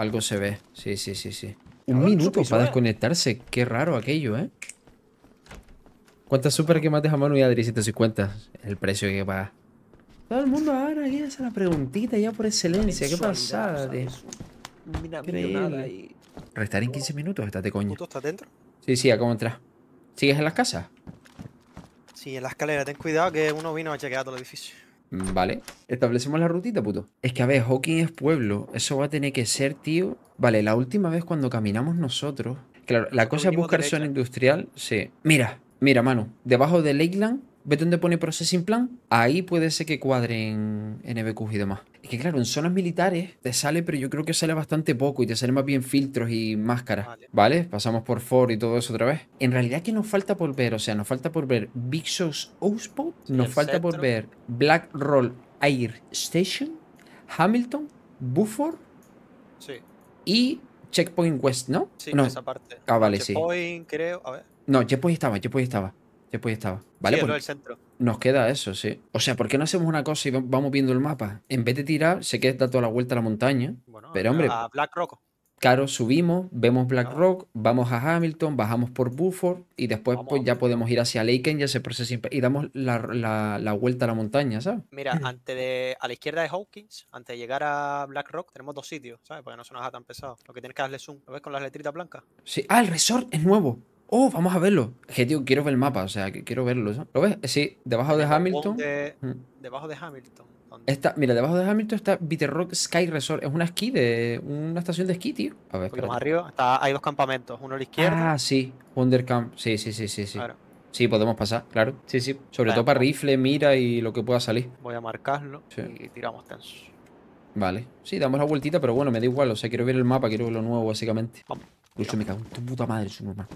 Algo se ve. Sí, sí, sí, sí. Un minuto para desconectarse. Qué raro aquello, ¿eh? ¿Cuántas super que mates a Manu y Adri? 150. El precio que hay que pagar. Todo el mundo ahora quiere hacer la preguntita ya por excelencia. ¿Qué pasada, tío? Mira, Increíble. Restar en 15 minutos, estate coño. ¿Puto estás dentro? Sí, sí, acabo de entrar. ¿Sigues en las casas? Sí, en la escalera, ten cuidado que uno vino a chequear todo el edificio. Mm, Vale. Establecemos la rutita, puto. Es que, a ver, Hawking es pueblo. Eso va a tener que ser, tío. Vale, la última vez cuando caminamos nosotros. Claro, la cosa es buscar zona industrial. Sí. Mira, mira, mano. Debajo de Lakeland, ¿ves dónde pone Processing Plan? Ahí puede ser que cuadren NBQs y demás. Es que, claro, en zonas militares te sale, pero yo creo que sale bastante poco y te salen más bien filtros y máscaras. Vale. Vale. Pasamos por Ford y todo eso otra vez. En realidad, ¿qué nos falta por ver? O sea, nos falta por ver Big Show's Outpost. Nos el falta por ver Black Roll Air Station, Hamilton, Buford Sí, y Checkpoint West, ¿no? sí, no, esa parte. Ah, vale, sí. Checkpoint, creo. A ver. no, Checkpoint estaba, Checkpoint estaba. Checkpoint estaba. Vale, sí, pues del centro. nos queda eso, sí. O sea, ¿por qué no hacemos una cosa y va- vamos viendo el mapa? En vez de tirar, sé que da toda la vuelta a la montaña. Bueno, Pero, hombre- A Black Rock. Claro, subimos, vemos Black. Rock, vamos a Hamilton, bajamos por Buford y después Vamos pues ya podemos ir hacia Laken y ese proceso y damos la, la- la vuelta a la montaña, ¿sabes? Mira, [LAUGHS] antes de, a la izquierda de Hawkins, antes de llegar a Black Rock, tenemos dos sitios, ¿sabes? Porque no se nos haga tan pesado. Lo que tienes que darle zoom. ¿Lo ves con las letritas blancas? Sí. Ah, el resort es nuevo. Oh, vamos a verlo. Es que, tío, quiero ver el mapa, o sea, que quiero verlo. ¿Lo ves? Sí, debajo de Hamilton. de- Mm. debajo de Hamilton. ¿dónde? Está, mira, debajo de Hamilton está Bitterrock Sky Resort. Es una esquí de. una estación de esquí, tío. A ver, más arriba. Está, hay dos campamentos. Uno a la izquierda. Ah, sí. Wondercamp. Sí, sí, sí, sí, sí. Claro, Sí, podemos pasar, claro. Sí, sí. Sobre Vale, todo para rifle, mira y lo que pueda salir. voy a marcarlo Sí. y tiramos tenso. Vale. Sí, damos la vueltita, pero bueno, me da igual. O sea, quiero ver el mapa, quiero ver lo nuevo, básicamente. Vamos. Lucho, me cago en tu puta madre, su normal.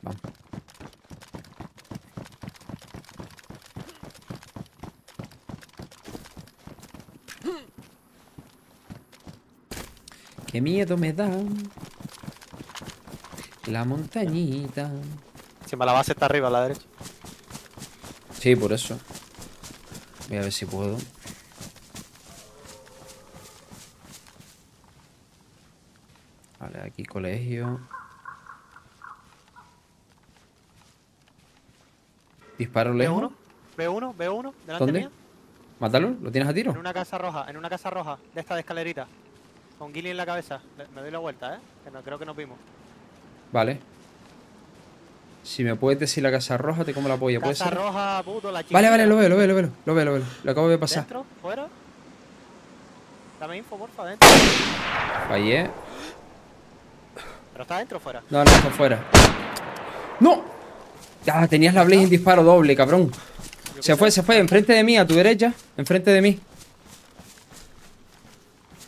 Vamos. Qué miedo me da. La montañita. Encima la base está arriba a la derecha. Sí, por eso. Voy a ver si puedo. Vale, aquí colegio. Disparo lejos. uno, veo uno, veo uno, delante ¿Dónde? mía. Mátalo, ¿lo tienes a tiro? En una casa roja, en una casa roja, de esta de escalerita. Con Gilly en la cabeza. Me doy la vuelta, eh. Que no creo que nos vimos. Vale. Si me puedes decir la casa roja, te como la polla, ¿puede Casa ser? roja, puto, la chica. Vale, vale, lo veo, lo veo, lo veo, lo veo, lo veo. Lo acabo de pasar. ¿Dentro? ¿Fuera? Dame info, porfa, dentro. Fallé. ¿Pero está dentro o fuera? No, no, está afuera. ¡No! Ya, tenías la blaze en disparo doble, cabrón. Se fue, se fue, enfrente de mí, a tu derecha. Enfrente de mí.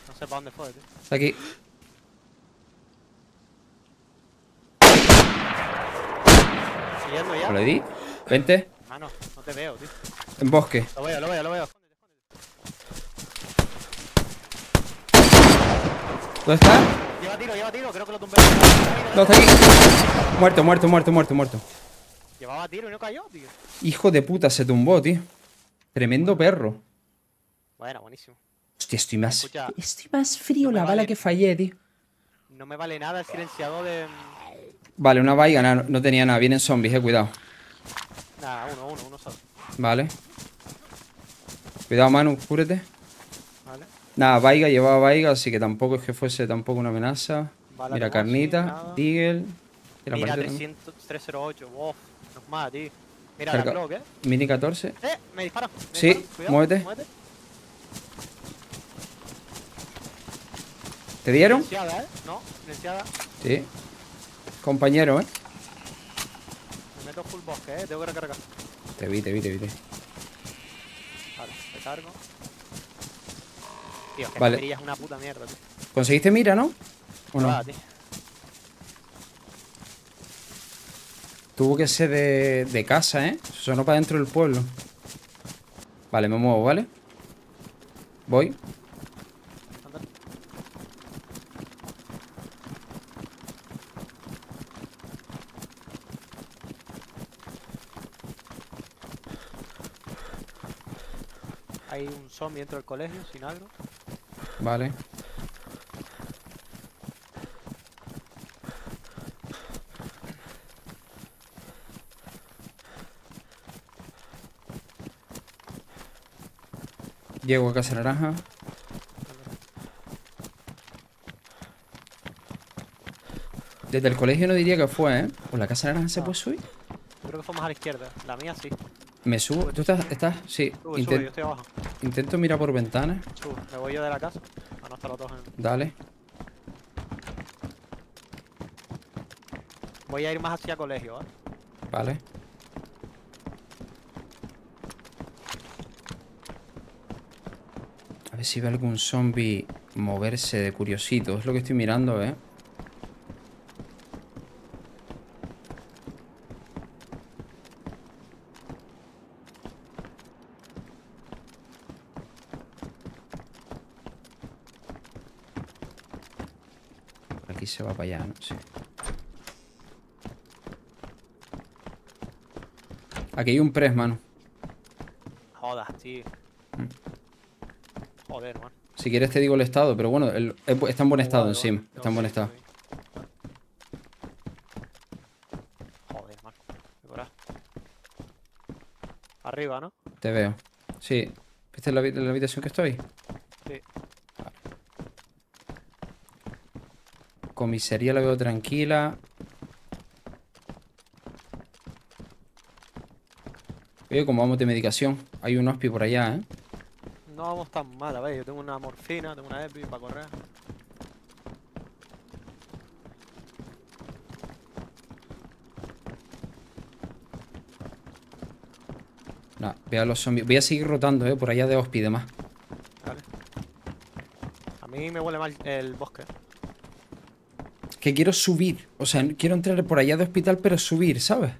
No sé para dónde fue, tío. Está aquí. Ya. ¿Lo le di? Vente. Mano, no te veo, tío. En bosque. Lo veo, lo veo, lo veo. ¿Dónde está? Lleva tiro, lleva tiro, creo que lo tumbé. No, está aquí. Muerto, muerto, muerto, muerto, muerto. Llevaba tiro y no cayó, tío. Hijo de puta, se tumbó, tío. Tremendo perro. Bueno, buenísimo. Hostia, estoy más. Escucha, Estoy más frío no la bala que fallé, tío. No me vale nada el silenciador de. Vale, una vaiga, no tenía nada. Vienen zombies, eh, cuidado. Nada, uno, uno, uno solo. Vale. Cuidado, Manu, cúrete. Vale. Nada, vaiga, llevaba vaiga, así que tampoco es que fuese tampoco una amenaza. Mira, carnita. Deagle. Mira, Mira, parece- 300, 308, wow. Más, tío. Mira la Glock, eh. Mini 14. Eh, me disparan. me Sí, cuidado, muévete. ¿Te dieron? Silenciada, eh. No, silenciada. Sí. Compañero, ¿eh? Me meto full bosque, eh. Tengo que recargar. Te vi, te vi, te vi. te. Vale, recargo. Tío, es que Vale. es una puta mierda, tío. ¿Conseguiste mira, no? ¿O no? Va, tío. Tuvo que ser de, de casa, ¿eh? Sonó para dentro del pueblo. Vale, me muevo, ¿vale? Voy. Hay un zombie dentro del colegio, sin agro. Vale. Llego a Casa Naranja. Desde el colegio no diría que fue, ¿eh? ¿O la Casa Naranja se puede subir? Creo que fue más a la izquierda. La mía sí. Me subo. ¿Tú estás? estás? Sí. Sube, yo estoy abajo. intento mirar por ventanas. Sube. Me voy yo de la casa. Para no estar los dos en... Dale. Voy a ir más hacia colegio, ¿vale? Vale. Ver si ve algún zombie moverse de curiosito. Es lo que estoy mirando, ¿eh? Aquí se va para allá, ¿no? Sí. Aquí hay un press, mano. Jodas, tío. Joder, man. Si quieres te digo el estado, pero bueno, el- bu- está en buen estado Vale, encima. Está en buen estado. Joder, man. Arriba, ¿no? Te veo. Sí. ¿Viste la, la habitación que estoy? Sí. Comisaría la veo tranquila. Oye, como vamos de medicación. Hay un hospi por allá, ¿eh? No vamos tan mal, a ver, yo tengo una morfina, tengo una epi para correr. No, ve a los zombies. Voy a seguir rotando, ¿eh? Por allá de hospi y demás. Vale. mí me huele mal el bosque. Que quiero subir. O sea, quiero entrar por allá de hospital, pero subir, ¿sabes?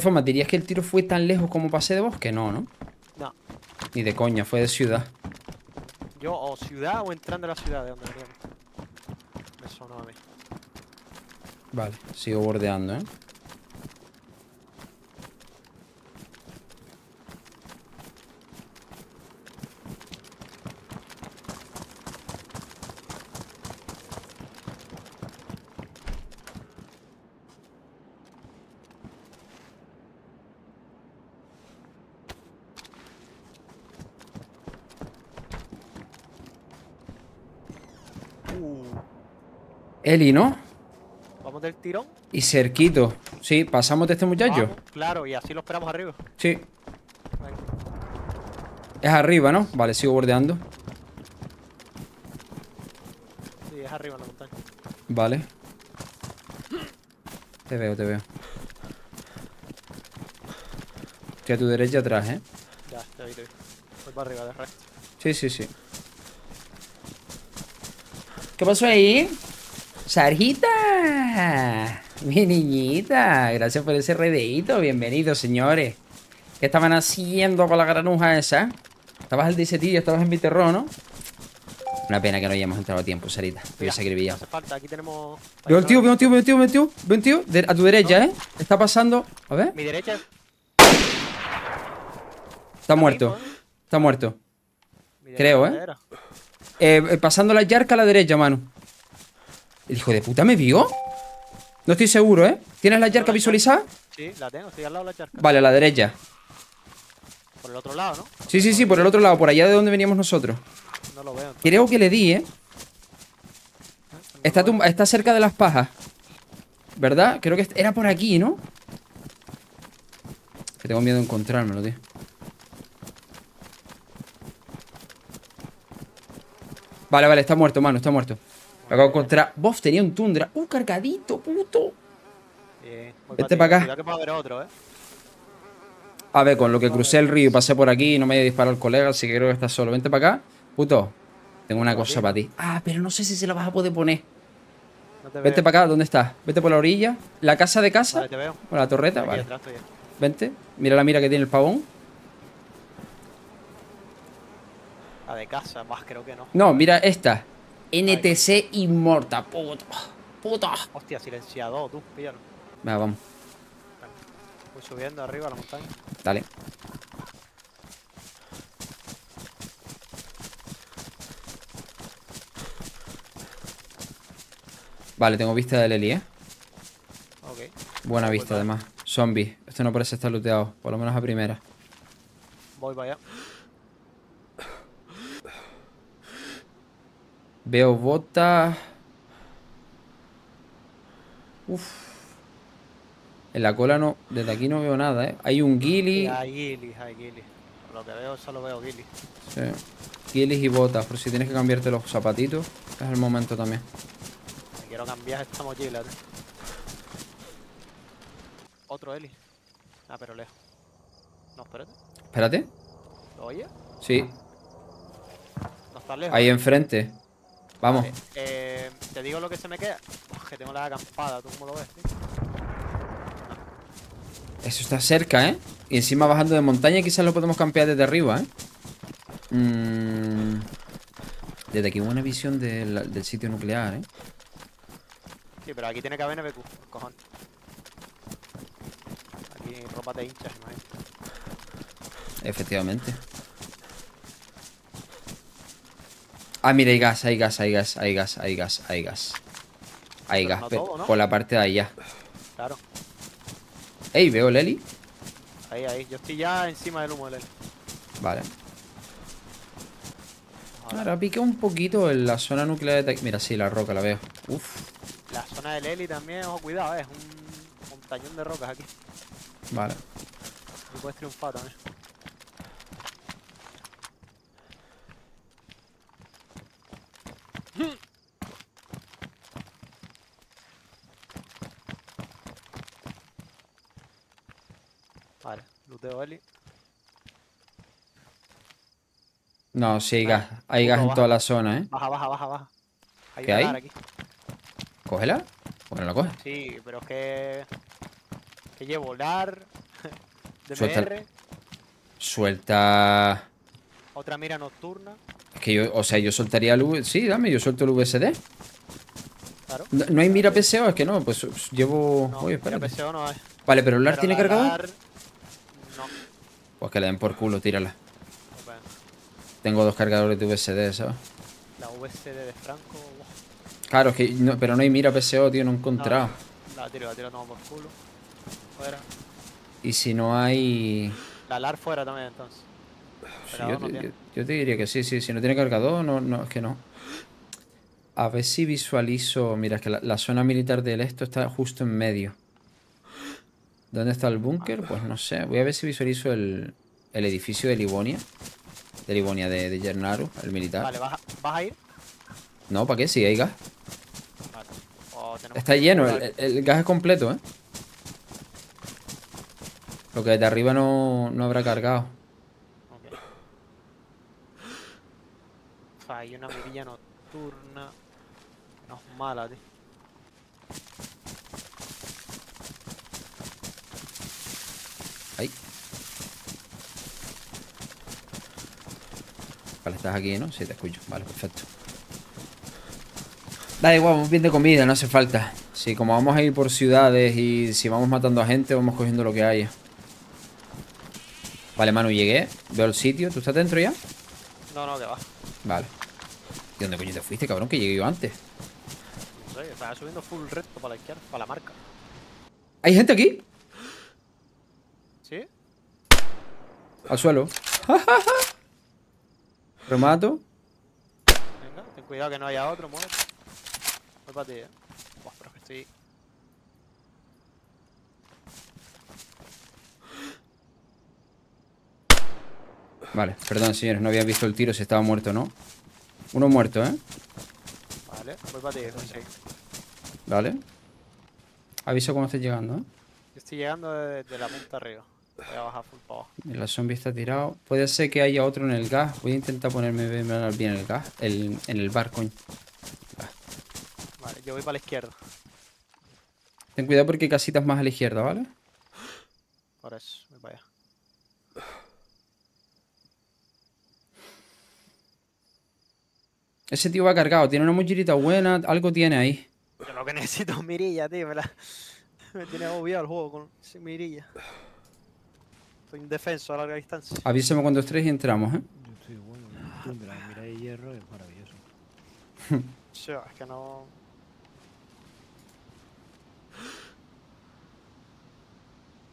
Todas formas, ¿dirías que el tiro fue tan lejos como pasé de bosque? No, ¿no? No. Ni de coña, fue de ciudad. Yo o ciudad o entrando a la ciudad de donde veníamos. Me sonó a mí. Vale, sigo bordeando, ¿eh? Eli, ¿no? vamos del tirón. Y cerquito. Sí, pasamos de este muchacho. Vamos, claro, y así lo esperamos arriba. Sí. Venga. Es arriba, ¿no? Vale, sigo bordeando. Sí, es arriba en la montaña. Vale. Te veo, te veo. Que a tu derecha atrás, ¿eh? Ya, te vi, te vi. Voy para arriba de resto. Sí, sí, sí. ¿Qué pasó ahí? Sarjita. Mi niñita. Gracias por ese redeíto. Bienvenidos, señores. ¿Qué estaban haciendo con la granuja esa? Estabas al disetillo, estabas en mi terror, ¿no? Una pena que no hayamos entrado a tiempo, Sarita. Hubiese No acribillado. hace falta, aquí tenemos. Veo un tío, veo un tío, veo un tío, veo un tío. Veo un tío. De- a tu derecha, ¿eh? Está pasando. A ver. Mi derecha. Está muerto. Está muerto. Creo, ¿eh? Eh, eh, pasando la yarca a la derecha, mano. ¿El hijo de puta me vio? No estoy seguro, ¿eh? ¿Tienes la yarca visualizada? Sí, la tengo, estoy al lado de la charca. Vale, a la derecha. Por el otro lado, ¿no? Sí, sí, sí, por el otro lado, por allá de donde veníamos nosotros. No lo veo. Creo que le di, ¿eh? Está, tumba- está cerca de las pajas. ¿Verdad? Creo que era por aquí, ¿no? Que tengo miedo de encontrármelo, tío. Vale, vale, está muerto, mano, está muerto. Lo acabo de encontrar. Bof, tenía un tundra. ¡Uh, cargadito, puto! Bien, voy Vete ti. pa' acá. Cuidado que puede haber otro, ¿eh? A ver, con lo que crucé el río y pasé por aquí, no me haya disparado el colega, así que creo que estás solo. Vente para acá. Puto, tengo una cosa para ti. Ah, pero no sé si se la vas a poder poner. No te Vente para acá, ¿dónde estás? Vete por la orilla. La casa de casa. Vale, te veo. O la torreta, vale. ya. Vente. Mira la mira que tiene el pavón. La de casa, más creo que no. No, mira esta. NTC Inmorta. Puto. Puto. Hostia, silenciador, tú, píllalo. Venga, vamos. Voy subiendo arriba a la montaña. Dale. Vale, tengo vista del Eli, ¿eh? Ok. Buena vista, además. Zombie. Esto no parece estar looteado. Por lo menos a primera. Voy para allá. Veo botas. Uf. En la cola no. Desde aquí no veo nada, ¿eh? Hay un Y ghillie. hay guilis, hay. Por lo que veo, solo veo guilis. Sí. Ghillies y botas. Por si tienes que cambiarte los zapatitos. Es el momento también. Me quiero cambiar esta mochila, tío. Otro Eli. Ah, pero lejos. No, espérate. Espérate. ¿Lo oyes? Sí. No está lejos. Ahí enfrente. Vamos. Eh, te digo lo que se me queda. Uf, que tengo la acampada, ¿tú cómo lo ves, tío? Eso está cerca, ¿eh? Y encima bajando de montaña quizás lo podemos campear desde arriba, ¿eh? Mm. Desde aquí buena visión del, del sitio nuclear, ¿eh? Sí, pero aquí tiene que haber NBQ, cojones. Aquí ropa te hinchas, imagínate. Efectivamente. Ah, mira, hay gas, hay gas, hay gas, hay gas, hay gas, hay gas. Hay Pero gas, no pero todo, ¿no? por la parte de allá. Claro. Ey, veo el Eli. Ahí, ahí. Yo estoy ya encima del humo del Eli. Vale. Ahora, pique un poquito en la zona nuclear de... Mira, sí, la roca la veo. Uf, La zona del Eli también, ojo, cuidado, eh, es un montañón de rocas aquí. vale. Y puedes triunfar también. Luteo. No, sí hay gas. Hay gas en toda la zona, ¿eh? Baja, baja, baja, baja. Hay ¿Qué hay? aquí. Cógela. Bueno, la coge. Sí, pero es que. Que llevo LAR, [LAUGHS] Suelta DMR, Suelta. otra mira nocturna. Es que yo, o sea, yo soltaría el V. Sí, dame, yo suelto el VSD. Claro. No, no hay mira PSO, es que no, pues pues, llevo. No, Oye, mira. PSO no hay. Vale, pero el LAR Pero tiene la cargador. LAR, Pues que le den por culo, tírala. bueno, Tengo dos cargadores de VSD, ¿sabes? la VSD de Franco. Claro, es que no, pero no hay mira PSO, tío, no he encontrado. La tiro, la tiro, toma por culo. Fuera. Y si no hay. La LAR fuera también entonces. Yo, no te, tiene. yo- yo te diría que sí, sí. Si no tiene cargador, no, no, es que no. A ver si visualizo. Mira, es que la, la zona militar del esto está justo en medio. ¿Dónde está el búnker? Pues no sé. Voy a ver si visualizo el, el edificio de Livonia. De Livonia de, de Yernaru, el militar. Vale, ¿vas a, ¿vas a ir? No, ¿para qué? Si hay gas. Vale. O tenemos Está lleno, el, el gas es completo, ¿eh? Lo que de arriba no, no habrá cargado. Ok. O sea, hay una mirilla nocturna. No es mala, tío. Ahí. Vale, estás aquí, ¿no? Sí, te escucho. Vale, perfecto. Da igual, vamos bien de comida, no hace falta. Sí, como vamos a ir por ciudades y si vamos matando a gente, vamos cogiendo lo que haya. Vale, Manu, llegué. Veo el sitio. ¿Tú estás dentro ya? No, no, que va. Vale. ¿Y dónde coño te fuiste, cabrón? Que llegué yo antes. No sé, estaba subiendo full recto para la izquierda, para la marca. ¿Hay gente aquí? ¿Sí? Al suelo. [LAUGHS] Remato. Venga, ten cuidado que no haya otro, muere. Voy para ti, eh. Buah, pero es que estoy. Vale, perdón, señores, no había visto el tiro si estaba muerto, ¿no? Uno muerto, ¿eh? Vale, voy para ti, sí. Vale. Avisa cuando estés llegando, ¿eh? Yo estoy llegando desde la punta arriba. Voy a bajar full abajo. El zombie está tirado. Puede ser que haya otro en el gas. Voy a intentar ponerme bien el gas. El, en el bar, coño. Vale, yo voy para la izquierda. Ten cuidado porque hay casitas más a la izquierda, ¿vale? Por eso, voy para allá. Ese tío va cargado. Tiene una mochilita buena. Algo tiene ahí. Yo lo que necesito es mirilla, tío. Me, la... [LAUGHS] me tiene agobiado el juego con sin mirilla. Estoy indefenso a larga distancia. Avísame cuando estés y entramos, ¿eh? Yo estoy bueno. Tú, mira, mira de hierro es maravilloso. [LAUGHS] Sí, es que no.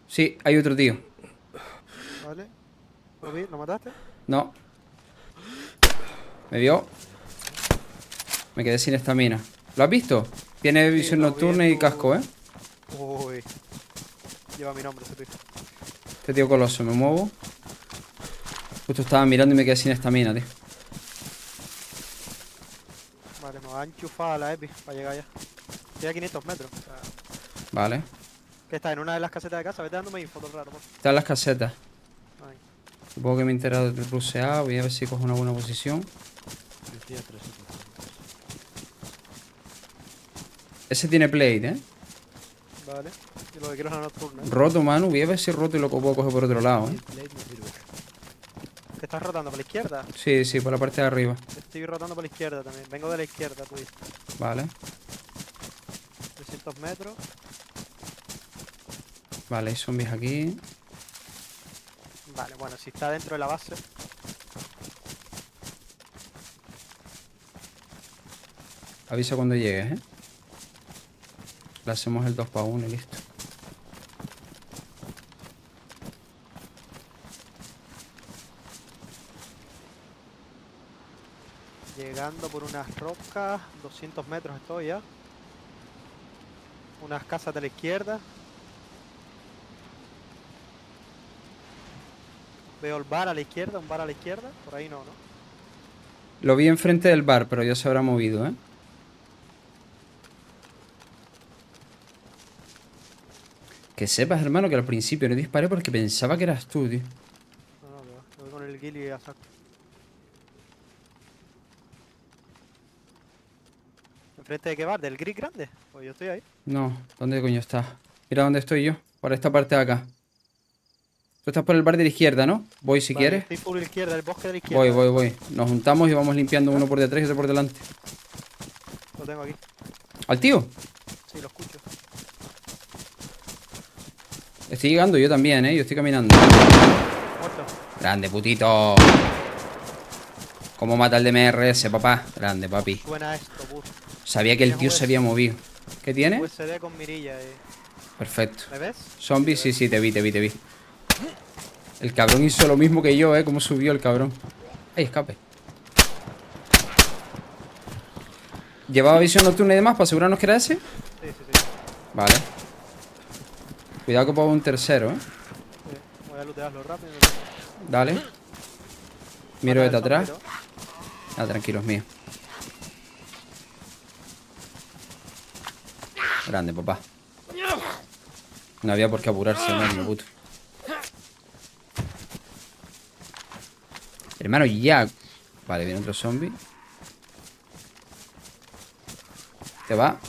Sí, hay otro tío. Vale. ¿Lo vi? ¿Lo mataste? No. Me vio. Me quedé sin estamina. ¿Lo has visto? Tiene visión lo vi nocturna en y tu- casco, ¿eh? Uy. Lleva mi nombre ese tío. Este tío coloso, me muevo. Justo estaba mirando y me quedé sin estamina, tío. Vale, me va a enchufar a la EPI para llegar allá. Estoy a 500 metros. O sea, Vale. que está en una de las casetas de casa. Vete dándome info todo el rato, por favor. Están las casetas. Ay. Supongo que me he enterado del ruseado. Voy a ver si cojo una buena posición. Yo estoy a 300. Ese tiene plate, ¿eh? Vale. Y lo que quiero es la nocturna. ¿eh? Roto, mano. Voy a ver si roto y lo puedo coger por otro lado, ¿eh? ¿Te estás rotando para la izquierda? Sí, sí, por la parte de arriba. Estoy rotando para la izquierda también. Vengo de la izquierda, tú. dices. Vale. 300 metros. Vale, hay zombies aquí. Vale, bueno, si está dentro de la base. Avisa cuando llegues, ¿eh? Le hacemos el 2 para 1 y listo. Llegando por unas rocas. 200 metros estoy ya. Unas casas de la izquierda. Veo el bar a la izquierda, un bar a la izquierda. Por ahí no, ¿no? Lo vi enfrente del bar, pero ya se habrá movido, ¿eh? Que sepas, hermano, que al principio no disparé porque pensaba que eras tú, tío. No, no. Voy con el Gilly a saco. ¿Enfrente de qué bar? ¿Del gris grande? Pues yo estoy ahí. No, ¿dónde coño estás? Mira dónde estoy yo, por esta parte de acá. Tú estás por el bar de la izquierda, ¿no? Voy si Vale, quieres. Estoy por la izquierda, el bosque de la izquierda. Voy, voy, voy. Nos juntamos y vamos limpiando uno por detrás y otro por delante. Lo tengo aquí. ¿Al tío? Sí, lo escucho. Estoy llegando yo también, ¿eh? Yo estoy caminando. Muerto. Grande, putito. ¿Cómo mata el DMRS, papá? Grande, papi. Esto. Sabía que el tío se había movido. ¿Qué tiene? USB con mirilla. eh. Perfecto. ¿Me ves? Zombie, sí, sí, te vi, te vi, te vi. El cabrón hizo lo mismo que yo, ¿eh? Cómo subió el cabrón. ¡Ay, escape! ¿Llevaba visión nocturna y demás para asegurarnos que era ese? Sí, sí, sí. Vale. Cuidado que pongo un tercero, ¿eh? Sí, Voy a lootearlo rápido. Dale. Miro desde atrás. Ah, tranquilo, es mío. Grande, papá. No había por qué apurarse, no, puto. Hermano, ya. Vale, viene otro zombie. Te va.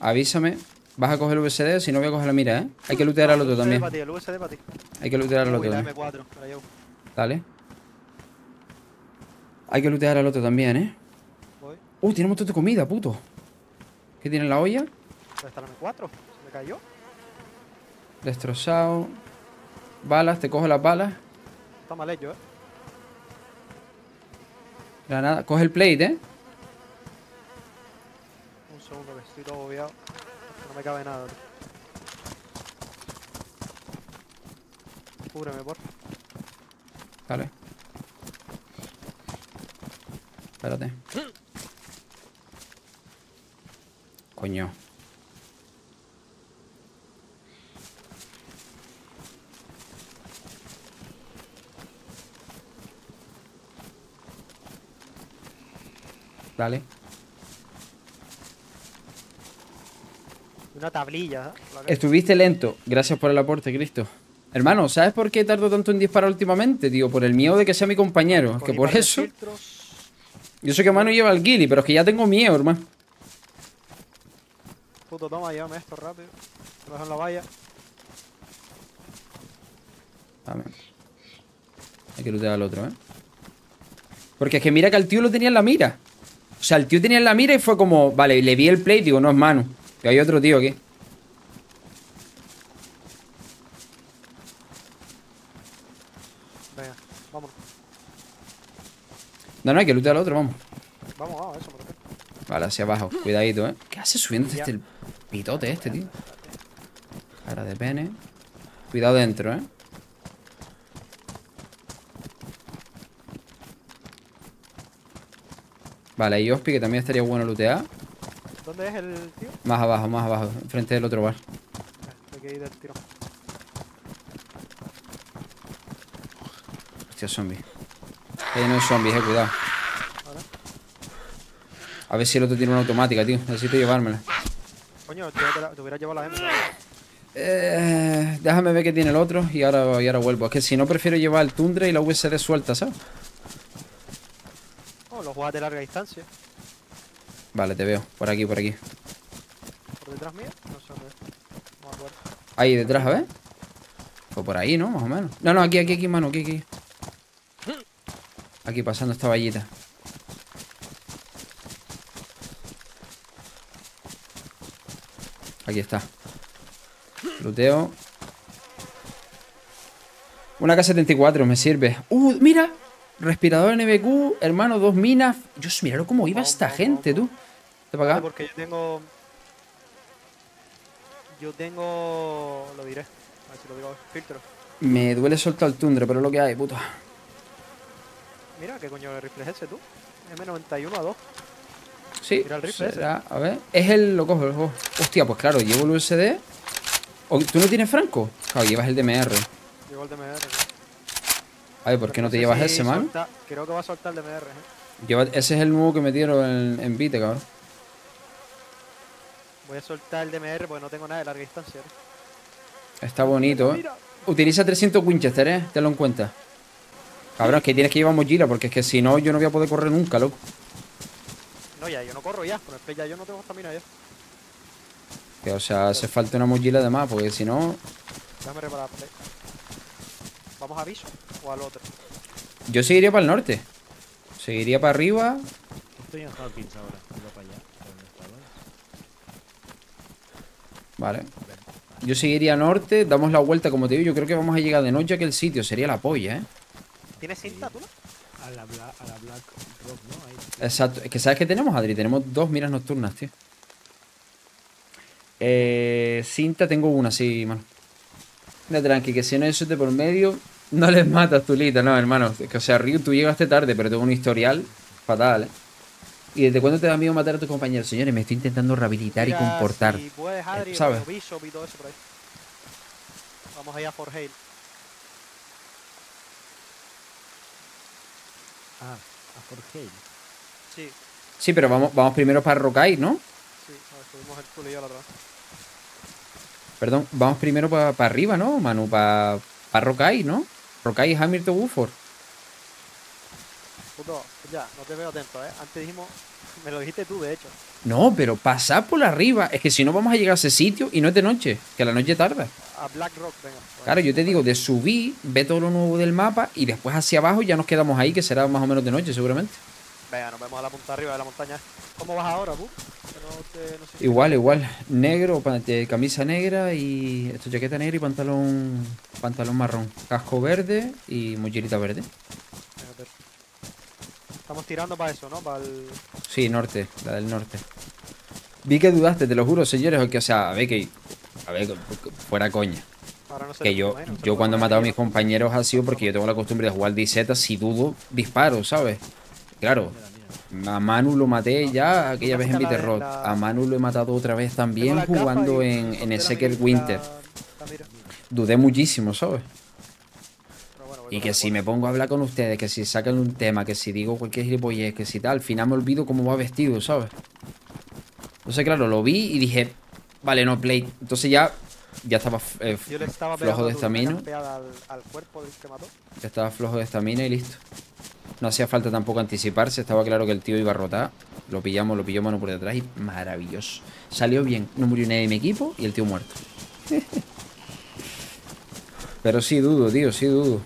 Avísame. Vas a coger el VSD, si no voy a coger la mira, ¿eh? Hay que lootear al otro USD también. USD. Hay que lootear al otro también. M4, me la llevo. Dale. Hay que lootear al otro también, ¿eh? Voy. Uh, tiene un montón de comida, puto. ¿Qué tiene en la olla? ¿Dónde está la M4? ¿Se me cayó? Destrozado. Balas, te cojo las balas. Está mal hecho, eh. Granada. Coge el plate, ¿eh? Un segundo que estoy todo obviado. No me cabe nada. Cúbreme, por favor. Vale. Espérate. Coño. Dale. Una tablilla, ¿eh? Estuviste lento. Gracias por el aporte, Cristo. Hermano, ¿sabes por qué tardo tanto en disparar últimamente, tío? Por el miedo de que sea mi compañero. Es que por eso. filtros. Yo sé que mano lleva el guili, pero es que ya tengo miedo, hermano. Puto, toma, llévame esto rápido. Me dejo en la valla. Dame. Hay que lootear al otro, ¿eh? Porque es que mira que al tío lo tenía en la mira. O sea, el tío tenía en la mira y fue como... Vale, le vi el play y digo, no es mano. Que hay otro tío aquí. Venga, vámonos. No, no, hay que lootear al otro, vamos. Vamos, vamos, eso, por. Vale, hacia abajo. Cuidadito, ¿eh? ¿Qué hace subiendo este el pitote este, tío? Cara de pene. Cuidado dentro, ¿eh? Vale, hay Ospi que también estaría bueno lootear. ¿Dónde es el tío? Más abajo, más abajo. Enfrente del otro bar. Hay que ir del tiro. Hostia, zombie. Ahí no hay zombies, eh, cuidado. A ver si el otro tiene una automática, tío. Necesito llevármela. Coño, te, te, te hubiera llevado la M. Eh, déjame ver qué tiene el otro y ahora, y ahora vuelvo. Es que si no, prefiero llevar el Tundra y la USD suelta, ¿sabes? Oh, los juegas de larga distancia. Vale, te veo. Por aquí, por aquí. Por detrás mía. No sé dónde es. No me acuerdo. Ahí detrás, a ver. Fue por ahí, ¿no? Más o menos. No, no, aquí, aquí, aquí, mano, aquí, aquí. Aquí pasando esta vallita. Aquí está. Luteo. Una K-74 me sirve. ¡Uh! ¡Mira! Respirador NBQ, hermano, dos minas. Dios, míralo cómo iba esta gente, tú. ¿Te acá? porque yo tengo. Yo tengo. Lo diré. A ver si lo digo. Filtro. Me duele soltar el tundra, pero es lo que hay, puto. Mira, ¿qué coño de rifle es ese tú? M91 a 2. Sí, Mira el rifle ese. será- a ver. Es el. Lo cojo, lo cojo. Hostia, pues claro, llevo el USD. ¿O ¿Tú no tienes franco? Claro, llevas el DMR. Llegó el DMR. A ver, ¿por qué no te sé llevas si ese, man? solta- Creo que va a soltar el DMR. ¿eh? Lleva- ese es el nuevo que metieron en, en Vite, cabrón. Voy a soltar el DMR porque no tengo nada de larga distancia. ¿eh? Está bonito, ¿eh? Utiliza 300 Winchester, ¿eh? Tenlo en cuenta. Cabrón, es que tienes que llevar mochila porque es que si no yo no voy a poder correr nunca, loco. No, ya, yo no corro ya. Con el ya yo no tengo estamina ya. Que, o sea, hace falta una mochila de más porque si no... Déjame reparar. ¿Vamos a aviso o al otro? Yo seguiría para el norte. Seguiría para arriba. Estoy en Hawkins ahora. Iba para allá. Vale. Yo seguiría norte, damos la vuelta, como te digo, yo creo que vamos a llegar de noche a aquel sitio, sería la polla, ¿eh? ¿Tienes cinta tú? A la, Bla- a la Black Rock, ¿no? Ahí. Exacto. Es que ¿sabes qué tenemos, Adri? Tenemos dos miras nocturnas, tío. Eh, cinta tengo una, sí, mano. No, tranqui, que si no hay eso de por medio, no les matas, Tulita, no, hermano. Es que, o sea, Ryu, tú llegaste tarde, pero tengo un historial fatal, ¿eh? ¿Y desde cuándo te da miedo matar a tus compañeros? Señores, me estoy intentando rehabilitar y comportar. Si puedes, Adri, ¿sabes? o Bishop y todo eso por ahí. Vamos allá por Hale. Ah, a Hale. Sí, Sí, pero vamos, vamos primero para Rokai, ¿no? sí. A ver, subimos el culo y yo la otra vez. Perdón, vamos primero para arriba, ¿no, Manu? Para pa Rokai, ¿no? Rokai y Hamilton Woodford. Puto, ya, no te veo atento, ¿eh? Antes dijimos, [LAUGHS] me lo dijiste tú, de hecho. No, pero pasar por arriba. Es que si no vamos a llegar a ese sitio y no es de noche, que la noche tarda. A Black Rock, venga. Claro, yo te digo, de subir, ve todo lo nuevo del mapa y después hacia abajo ya nos quedamos ahí, que será más o menos de noche seguramente. Venga, nos vemos a la punta arriba de la montaña. ¿Cómo vas ahora, Bu? Que no te, no sé si- Igual, igual. Negro, camisa negra y. Esto, chaqueta negra y pantalón. Pantalón marrón. Casco verde y mochilita verde. Estamos tirando para eso, ¿no? Para el... Sí, norte, la del norte. Vi que dudaste, te lo juro, señores, que, o sea, a ver que. A ver, fuera coña. No Que yo, yo cuando he matado a mis compañeros ha sido porque yo tengo la costumbre de jugar DZ, si dudo, disparo, ¿sabes? Claro, a Manu lo maté ya aquella vez en Bitterrot. la- A Manu lo he matado otra vez también jugando en, en el Secret Winter. Dudé muchísimo, ¿sabes? Y que si me pongo a hablar con ustedes, que si sacan un tema, que si digo cualquier gilipollez, que si tal, al final me olvido cómo va vestido, ¿sabes? Entonces, claro, lo vi y dije, vale, no, play. Entonces ya, ya estaba eh, Yo le estaba flojo de estamina. Ya estaba flojo de estamina y listo. No hacía falta tampoco anticiparse, estaba claro que el tío iba a rotar. Lo pillamos, lo pilló mano por detrás y maravilloso. Salió bien, no murió nadie de mi equipo y el tío muerto. [LAUGHS] Pero sí dudo, tío, sí dudo.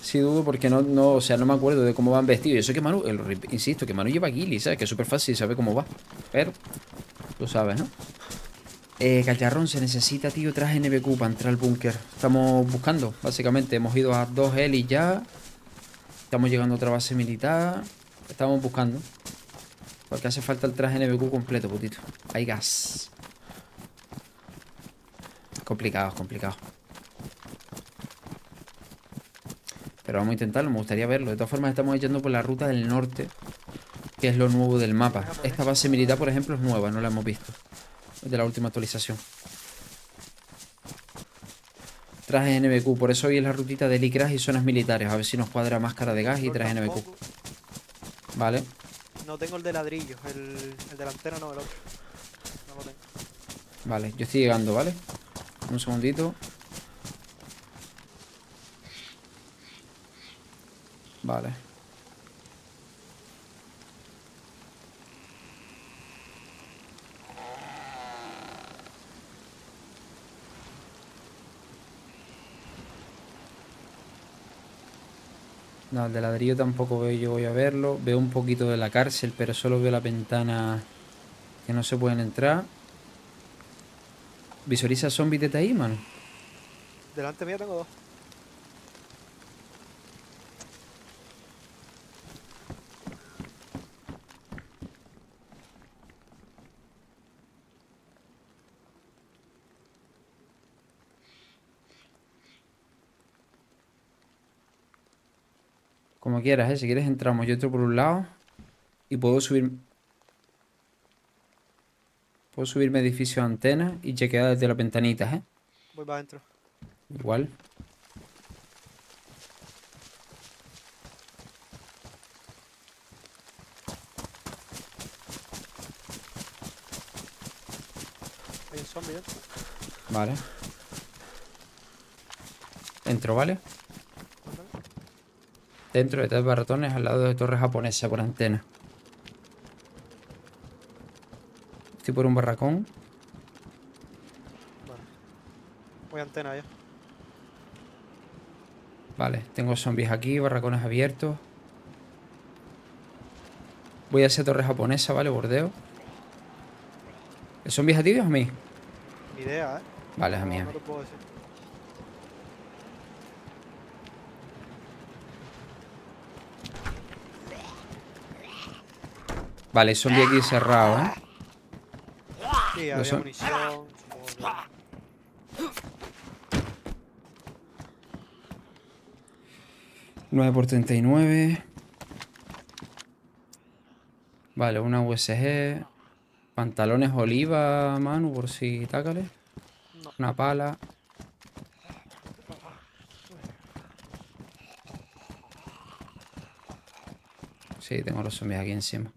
Sí dudo porque no, no, o sea, no me acuerdo de cómo van vestidos. Y eso que Manu, el- insisto, que Manu lleva Gilly, ¿sabes? Que es súper fácil saber cómo va. Pero, tú sabes, ¿no? Eh, Cacharrón, se necesita, tío, traje NBQ para entrar al búnker. Estamos buscando, básicamente. Hemos ido a dos helis ya. Estamos llegando a otra base militar. Estamos buscando. Porque hace falta el traje NBQ completo, putito. Hay gas. Complicado, complicado. Pero vamos a intentarlo, me gustaría verlo. De todas formas, estamos echando por la ruta del norte, que es lo nuevo del mapa. Esta base militar, por ejemplo, es nueva, no la hemos visto. Es de la última actualización. Traje NBQ, por eso hoy es la rutita de Licras y zonas militares. A ver si nos cuadra máscara de gas y traje NBQ. Vale. No tengo el de ladrillo, el, el delantero no, el otro. No lo tengo. Vale, yo estoy llegando, ¿vale? Un segundito. Vale. No, el de ladrillo tampoco veo yo voy a verlo. Veo un poquito de la cárcel, pero solo veo la ventana que no se pueden entrar. Visualiza zombies desde ahí, mano. Delante mío tengo dos. Como quieras, ¿eh? Si quieres entramos. Yo entro por un lado. Y puedo subir... Puedo subirme edificio a antena y chequear desde las ventanitas, ¿eh? Voy para adentro. Igual. zombie dentro. Vale. Entro, ¿vale? Dentro de tres barratones al lado de torre japonesa por antena. Estoy por un barracón. Vale. Voy a antena ya. Vale, tengo zombies aquí, barracones abiertos. Voy hacia torre japonesa, ¿vale? Bordeo. ¿El zombie es a ti o a mí? Ni idea, ¿eh? Vale, es a No, mí, a no mí. te puedo decir. Vale, zombie aquí cerrado, ¿eh? Sí, había son- munición. supongo que- 9 por 39. Vale, una USG. Pantalones oliva, Manu, por si tácale. No. Una pala. Sí, tengo los zombies aquí encima.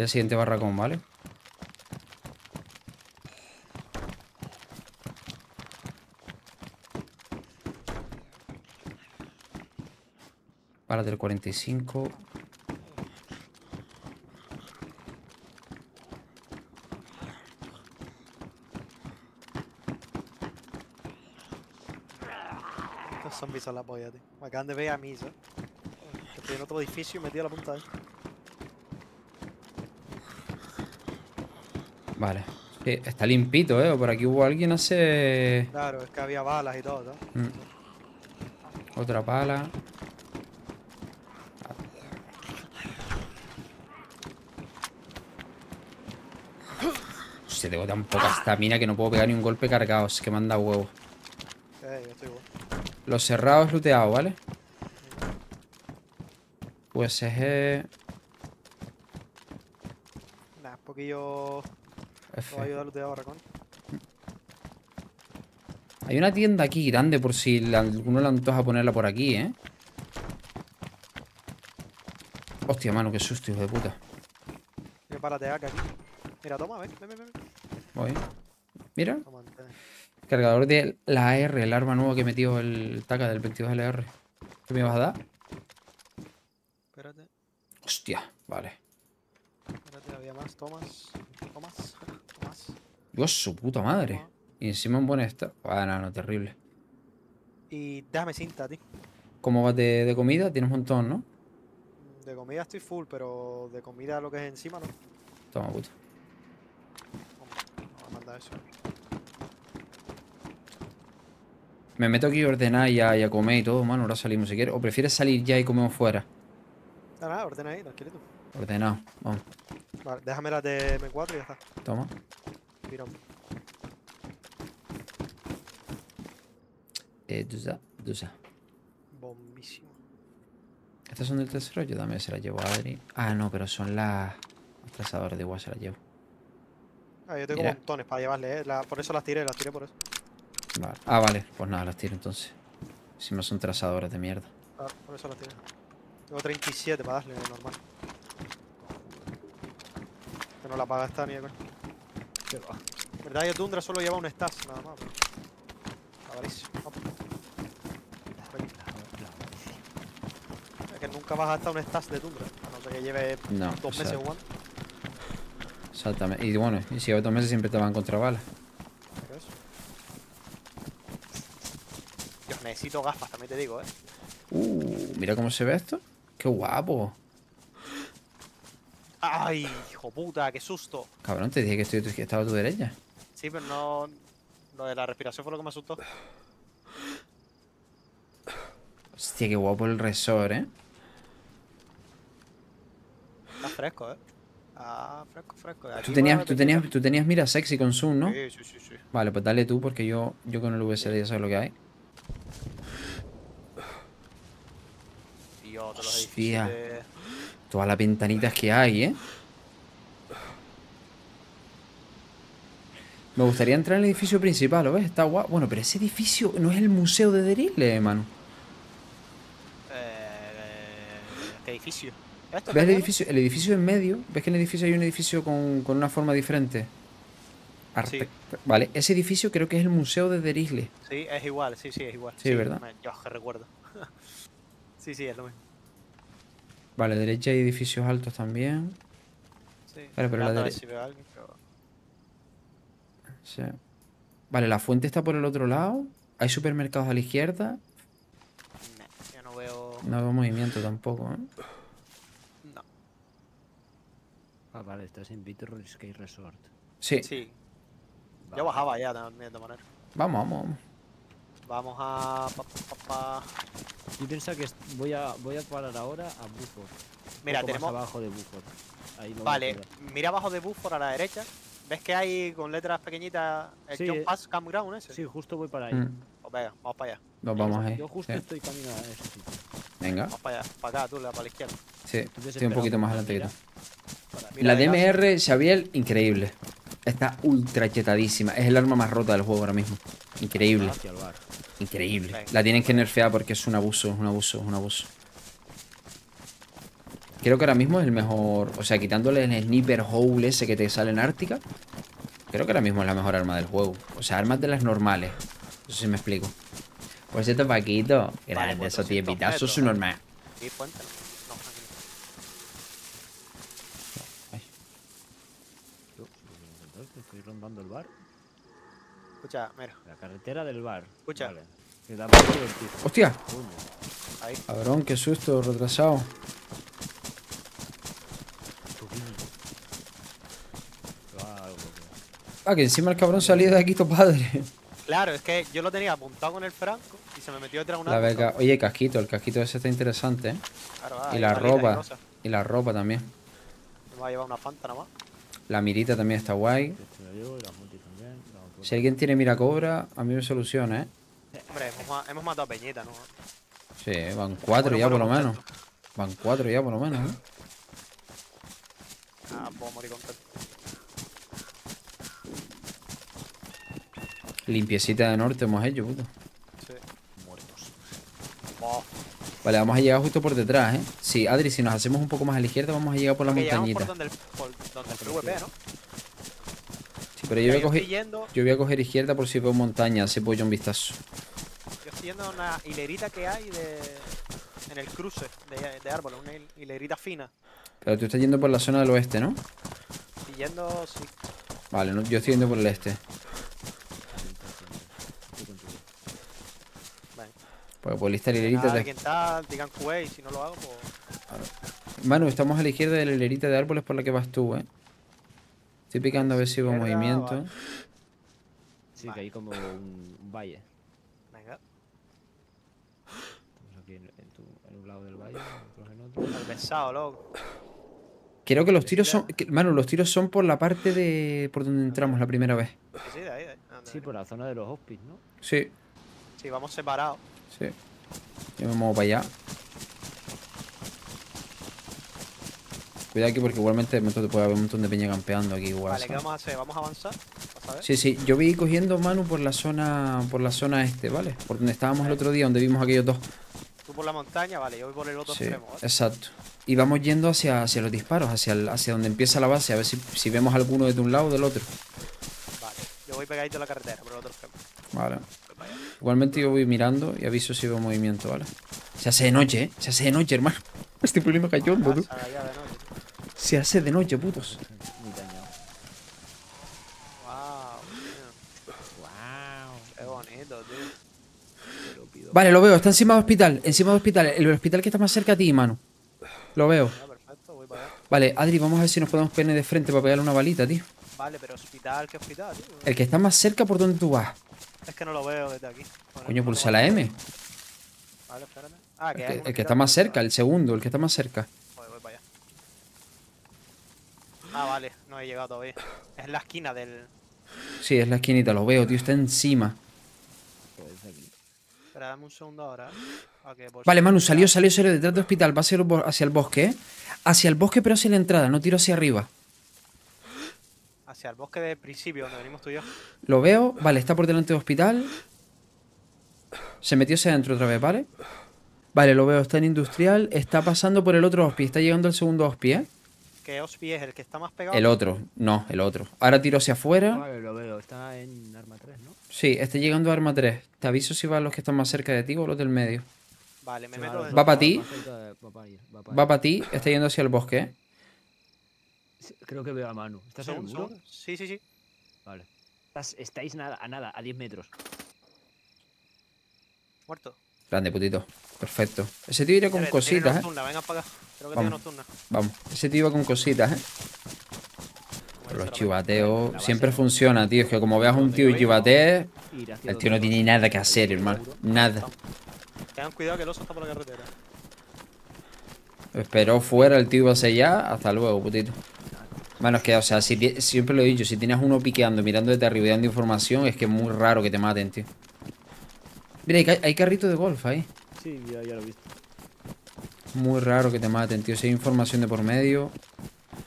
Y el siguiente barracón, ¿vale? Para del 45. Estos zombies son la polla, tío. Me acaban de ver a mí, ¿sabes? Estoy en otro edificio y metido a la punta. Vale. Sí, está limpito, ¿eh? Por aquí hubo alguien hace... Claro, es que había balas y todo, ¿sabes? Mm. Otra pala. Hostia, tengo tan poca estamina que no puedo pegar ni un golpe cargado. Es que manda huevo. Eh, yo estoy igual. Los cerrados looteados, ¿vale? USG... Nah, un poquillo. F. Va a ayudar lootear ahora con. Hay una tienda aquí grande por si la- alguno le antoja ponerla por aquí, ¿eh? Hostia, mano, qué susto, hijo de puta. Voy a paratear que aquí. Mira, toma, ven, ven, ven. ven. Voy. Mira, Toma, cargador de la AR, el arma nueva que metió el TACA del 22LR. ¿Qué me vas a dar? Espérate, Hostia, vale. espérate, había más. Tomas. Dios, su puta madre. Y encima en buen estado. Ah, no, no, terrible. Y déjame cinta, tío. ¿Cómo vas de, de comida? Tienes un montón, ¿no? De comida estoy full, pero de comida lo que es encima no. Toma, puta. Vamos a mandar eso. Me meto aquí a ordenar y a, y a comer y todo, mano. Ahora salimos si quieres. ¿O prefieres salir ya y comemos fuera? Nada, nada, ordena ahí, tranquilito. Ordenado. Vamos. Vale, déjame las de M4 y ya está. Toma. Pirón. Eh. Bombísimo. ¿Estas son del tesoro? Yo también se las llevo a Adri. Ah, no, pero son las... Los trazadores de igual se las llevo. Ah, yo tengo Mira. montones para llevarle, eh. la- por eso las tiré, las tiré por eso. Vale. Ah, vale. Pues nada, las tiro entonces. Si no son trazadores de mierda. Ah, por eso las tiré. Tengo 37 para darle normal. Que no la paga esta ni de. ¿Qué va? verdad, yo Tundra solo lleva un stats, nada más. Vamos. Es que nunca vas a gastar un stats de Tundra, a no ser que lleve No, dos meses jugando. Exactamente. Y bueno, y si llevo dos meses siempre te van contra balas. Dios, necesito gafas, también te digo, eh. Uh, mira cómo se ve esto. Qué guapo. ¡Ay, hijo puta, qué susto! Cabrón, te dije que, estoy, que estaba a tu derecha. Sí, pero no. Lo de la respiración fue lo que me asustó. Hostia, qué guapo el resort, ¿eh? Está fresco, eh. Ah, fresco, fresco. Tú tenías, tú tenías, tú tenías mira sexy con Zoom, ¿no? Sí, sí, sí, sí. Vale, pues dale tú porque yo, yo con el VSD ya sabes lo que hay. Los Hostia. Todas las ventanitas que hay, ¿eh? Me gustaría entrar en el edificio principal, ¿lo ves? Está guapo. Bueno, pero ese edificio no es el museo de Derile, mano. Eh, ¿Qué edificio? ¿Esto ¿Ves el edificio? El edificio en medio. ¿Ves que en el edificio hay un edificio con, con una forma diferente? Arte- Vale, ese edificio creo que es el museo de Derisle. Sí, es igual, sí, sí, es igual. Sí, ¿verdad? me- yo recuerdo. [LAUGHS] sí, sí, es lo mismo. Vale, derecha hay edificios altos también. Sí. Vale, pero la Esperando a ver dere- si veo a alguien, pero- Sí. Vale, la fuente está por el otro lado. Hay supermercados a la izquierda. Nah, yo no veo. No veo movimiento tampoco, ¿eh? No. Ah, vale, estás en Bitter Skate Resort. Sí. Sí. Vale. Yo bajaba ya también de manera. Vamos, vamos, vamos. Vamos a. pa, pa, pa. Yo pienso que voy a, voy a parar ahora a Buford. Mira, tenemos. Más abajo de Buford. Ahí a Vale, mira abajo de Buford a la derecha. ¿Ves que hay con letras pequeñitas el Sí, John eh. Pass Campground ese? Sí, justo voy para ahí. Mm, Pues venga, vamos para allá. Nos vamos ahí. Yo justo Sí. estoy camino a ese sitio. Venga. Vamos para allá. Para acá, tú, la- para la izquierda. Sí, Estoy un poquito más adelante que tú. La. DMR Xavier, increíble. Está ultra chetadísima. Es el arma más rota del juego ahora mismo. Increíble, Hacia el bar. Increíble. Venga. La tienen que nerfear porque es un abuso, es un abuso, es un abuso. Creo que ahora mismo es el mejor. O sea, quitándole el sniper hole ese que te sale en Ártica. Creo que ahora mismo es la mejor arma del juego. O sea, armas de las normales. No sé si me explico. Por cierto, Paquito. Grande, pues eso tiene 200 pitazo metros, su ¿eh? normal. Sí, puente, no. Tranquilo. Yo, estoy rondando el bar. Escucha, mira. Carretera del bar. Escucha. Vale. Que da más divertido. ¡Hostia! Ahí. Cabrón, qué susto, retrasado. Ah, que- encima el cabrón salió de aquí tu padre. Claro, es que yo lo tenía apuntado con el franco y se me metió detrás una. La beca. Oye, casquito, el casquito ese está interesante, ¿eh? Claro, Y la ropa. Y la ropa también. Me va a llevar una fanta nada más. La mirita también está guay. Este lo llevo y la Si alguien tiene mira cobra, a mí me soluciona, ¿eh? Hombre, hemos, ma- hemos matado a Peñita, ¿no? Sí, van cuatro Bueno, ya por lo menos. contento. Van cuatro ya por lo menos, ¿eh? Ah, puedo morir contento. Limpiecita de norte hemos hecho, puto. Sí. Muertos. Oh, Vale, vamos a llegar justo por detrás, ¿eh? Sí, Adri, si nos hacemos un poco más a la izquierda, vamos a llegar por la llegamos por montañita. donde el, por donde el PvP, ¿no? Pero yo voy a coger. yendo, Yo voy a coger izquierda por si veo montaña, así puedo yo un vistazo. yo estoy yendo a una hilerita que hay de, en el cruce de, de árboles, una hil- hilerita fina. Pero tú estás yendo por la zona del oeste, ¿no? Estoy yendo, sí. Vale, no, yo estoy yendo por el este. Venga. Porque por lista Nada, hilerita de de... quien está, digan QA si no lo hago, pues. Manu, estamos a la izquierda de la hilerita de árboles por la que vas tú, ¿eh? Estoy picando a ver si Izquierda, movimiento. vale. Sí, que hay como un, un valle. Venga, Estamos aquí en, en tu- en un lado del valle, otros en otro. al pesado, loco. Creo que los tiros son... que- Manu, los tiros son por la parte de... por donde entramos la primera vez. Sí, sí, de ahí, de ahí. Anda, Sí, anda. por la zona de los hospices, ¿no? Sí, Sí, vamos separados. sí. Yo me muevo para allá. Cuidado aquí porque igualmente me- puede haber un montón de peña campeando aquí igual. Vale, ¿qué vamos a hacer? ¿Vamos a avanzar? ¿Vas a ver? Sí, sí, yo vi cogiendo Manu por la zona por la zona este, ¿vale? Por donde estábamos el otro día, donde vimos aquellos dos. Tú por la montaña, vale, yo voy por el otro Sí, extremo, ¿vale? exacto. Y vamos yendo hacia, hacia los disparos, hacia, el- hacia donde empieza la base, a ver si, si vemos alguno de un lado o del otro. Vale, yo voy pegadito a la carretera, por el otro extremo. Vale. Allá. Igualmente yo voy mirando y aviso si veo movimiento, ¿vale? Se hace de noche, ¿eh? Se hace de noche, hermano. Me [LAUGHS] estoy poniendo cachondo, tú. Pasa allá de noche. Se hace de noche, putos. Muy dañado. Wow, qué bonito, tío. Te lo pido. Vale, lo veo, está encima del hospital, encima del hospital, el hospital que está más cerca a ti, mano. Lo veo. Ya, perfecto, voy para allá. Vale, Adri, vamos a ver si nos podemos poner de frente para pegarle una balita, tío. Vale, pero hospital, ¿qué hospital, tío? El que está más cerca por donde tú vas. Es que no lo veo desde aquí. Bueno, Coño, pulsa la. M. Vale, espérate. Ah, El que, un el que está más cerca, el segundo, el que está más cerca. lado. Joder, voy para allá. Ah, vale, no he llegado todavía. Es la esquina del. Sí, es la esquinita, lo veo, tío, está encima. Pues. Espera, dame un segundo ahora. ¿eh? A que por Vale, Manu, salió, salió, salió detrás del hospital, va hacia el, hacia el bosque, ¿eh? Hacia el bosque, pero hacia la entrada, no tiro hacia arriba. Hacia el bosque del principio, donde venimos tú y yo. Lo veo, vale, está por delante del hospital. Se metió hacia adentro otra vez, ¿vale? Vale, lo veo, está en industrial, está pasando por el otro hospi, está llegando el segundo hospi, ¿eh? ¿Qué Ospi es? ¿El que está más pegado? El otro, no, el otro. Ahora tiro hacia afuera. Vale, lo veo. Está en arma 3, ¿no? Sí, está llegando a arma 3. Te aviso si van los que están más cerca de ti o los del medio. Vale, me meto va- dentro. Va pa' ti. Va para para ti, está yendo hacia el bosque, ¿eh? Creo que veo a Manu. ¿Estás en el muro? Sí, sí, sí. Vale. Estás- estáis nada, a nada, a 10 metros. Muerto. Grande, putito. Perfecto. Ese tío irá con cositas, ¿eh? venga para acá. Creo que Vamos. tiene nocturna. Vamos. Ese tío iba con cositas, ¿eh? Los chivateos siempre funciona, tío. Es que como veas a un tío y chivatees, el tío no tiene nada que hacer, hermano. Nada. Tengan cuidado que el oso está por la carretera. Esperó fuera, el tío iba hacia allá. Hasta luego, putito. Bueno, es que, o sea, si siempre lo he dicho, si tienes uno piqueando, mirando desde arriba y dando información, es que es muy raro que te maten, tío. Mira, hay, hay carrito de golf ahí. Sí, ya, ya lo he visto. Muy raro que te maten, tío. Si hay información de por medio.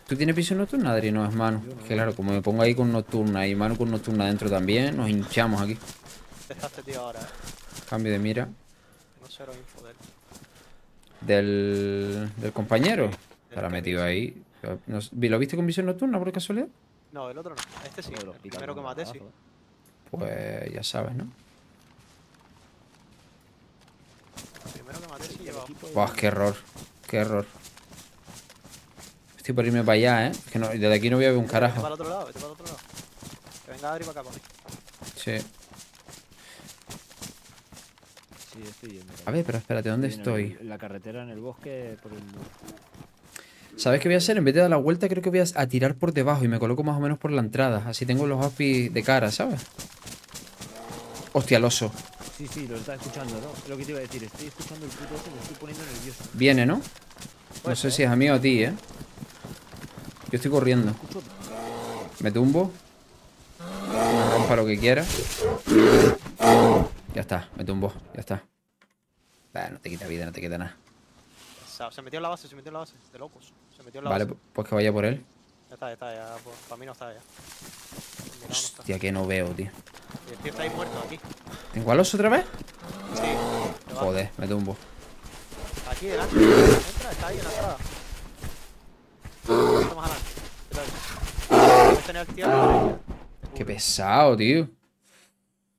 ¿Tú tienes visión nocturna, Adri? No, es mano. Es que claro, como me pongo ahí con nocturna y mano con nocturna dentro también, nos hinchamos aquí. ¿Dónde está este tío ahora? Cambio de mira. No sé info de él. Del, del compañero. Estará metido ahí. ¿Lo viste con visión nocturna por casualidad? No, el otro no. Este sí. El primero que maté, sí. Pues ya sabes, ¿no? Buah, qué error. Qué error. Estoy por irme para allá, ¿eh? Es que no- desde aquí no voy a ver un Vete para el carajo. otro lado, vete para el otro lado. Que venga Adri para acá, para mí. Sí. Sí, estoy yendo. A ver, pero espérate, ¿dónde Estoy en el- estoy? La carretera, en el bosque, por el... ¿Sabes qué voy a hacer? En vez de dar la vuelta, creo que voy a, a tirar por debajo y me coloco más o menos por la entrada. Así tengo los hospis de cara, ¿sabes? Hostia, el oso. Sí, sí, lo está escuchando, ¿no? Lo que te iba a decir, estoy escuchando el puto ese, me estoy poniendo nervioso. Viene, ¿no? No sé ser. si es a mí o a ti, ¿eh? Yo estoy corriendo. Me tumbo. Me rompa lo que quiera. Ya está, me tumbo, ya está. Bah, no te quita vida, no te quita nada. Se metió en la base, se metió en la base. De locos. Se metió en la Vale, base. pues que vaya por él. Ya está, ya está, ya. pues, para mí no está ya. No está. Hostia, que no veo, tío. Y el tío está ahí muerto aquí. ¿Tengo al oso otra vez? Sí. Joder, me tumbo. Aquí delante. Entra, está ahí en la entrada. Más adelante. ¿Qué tal? A. Qué pesado, tío.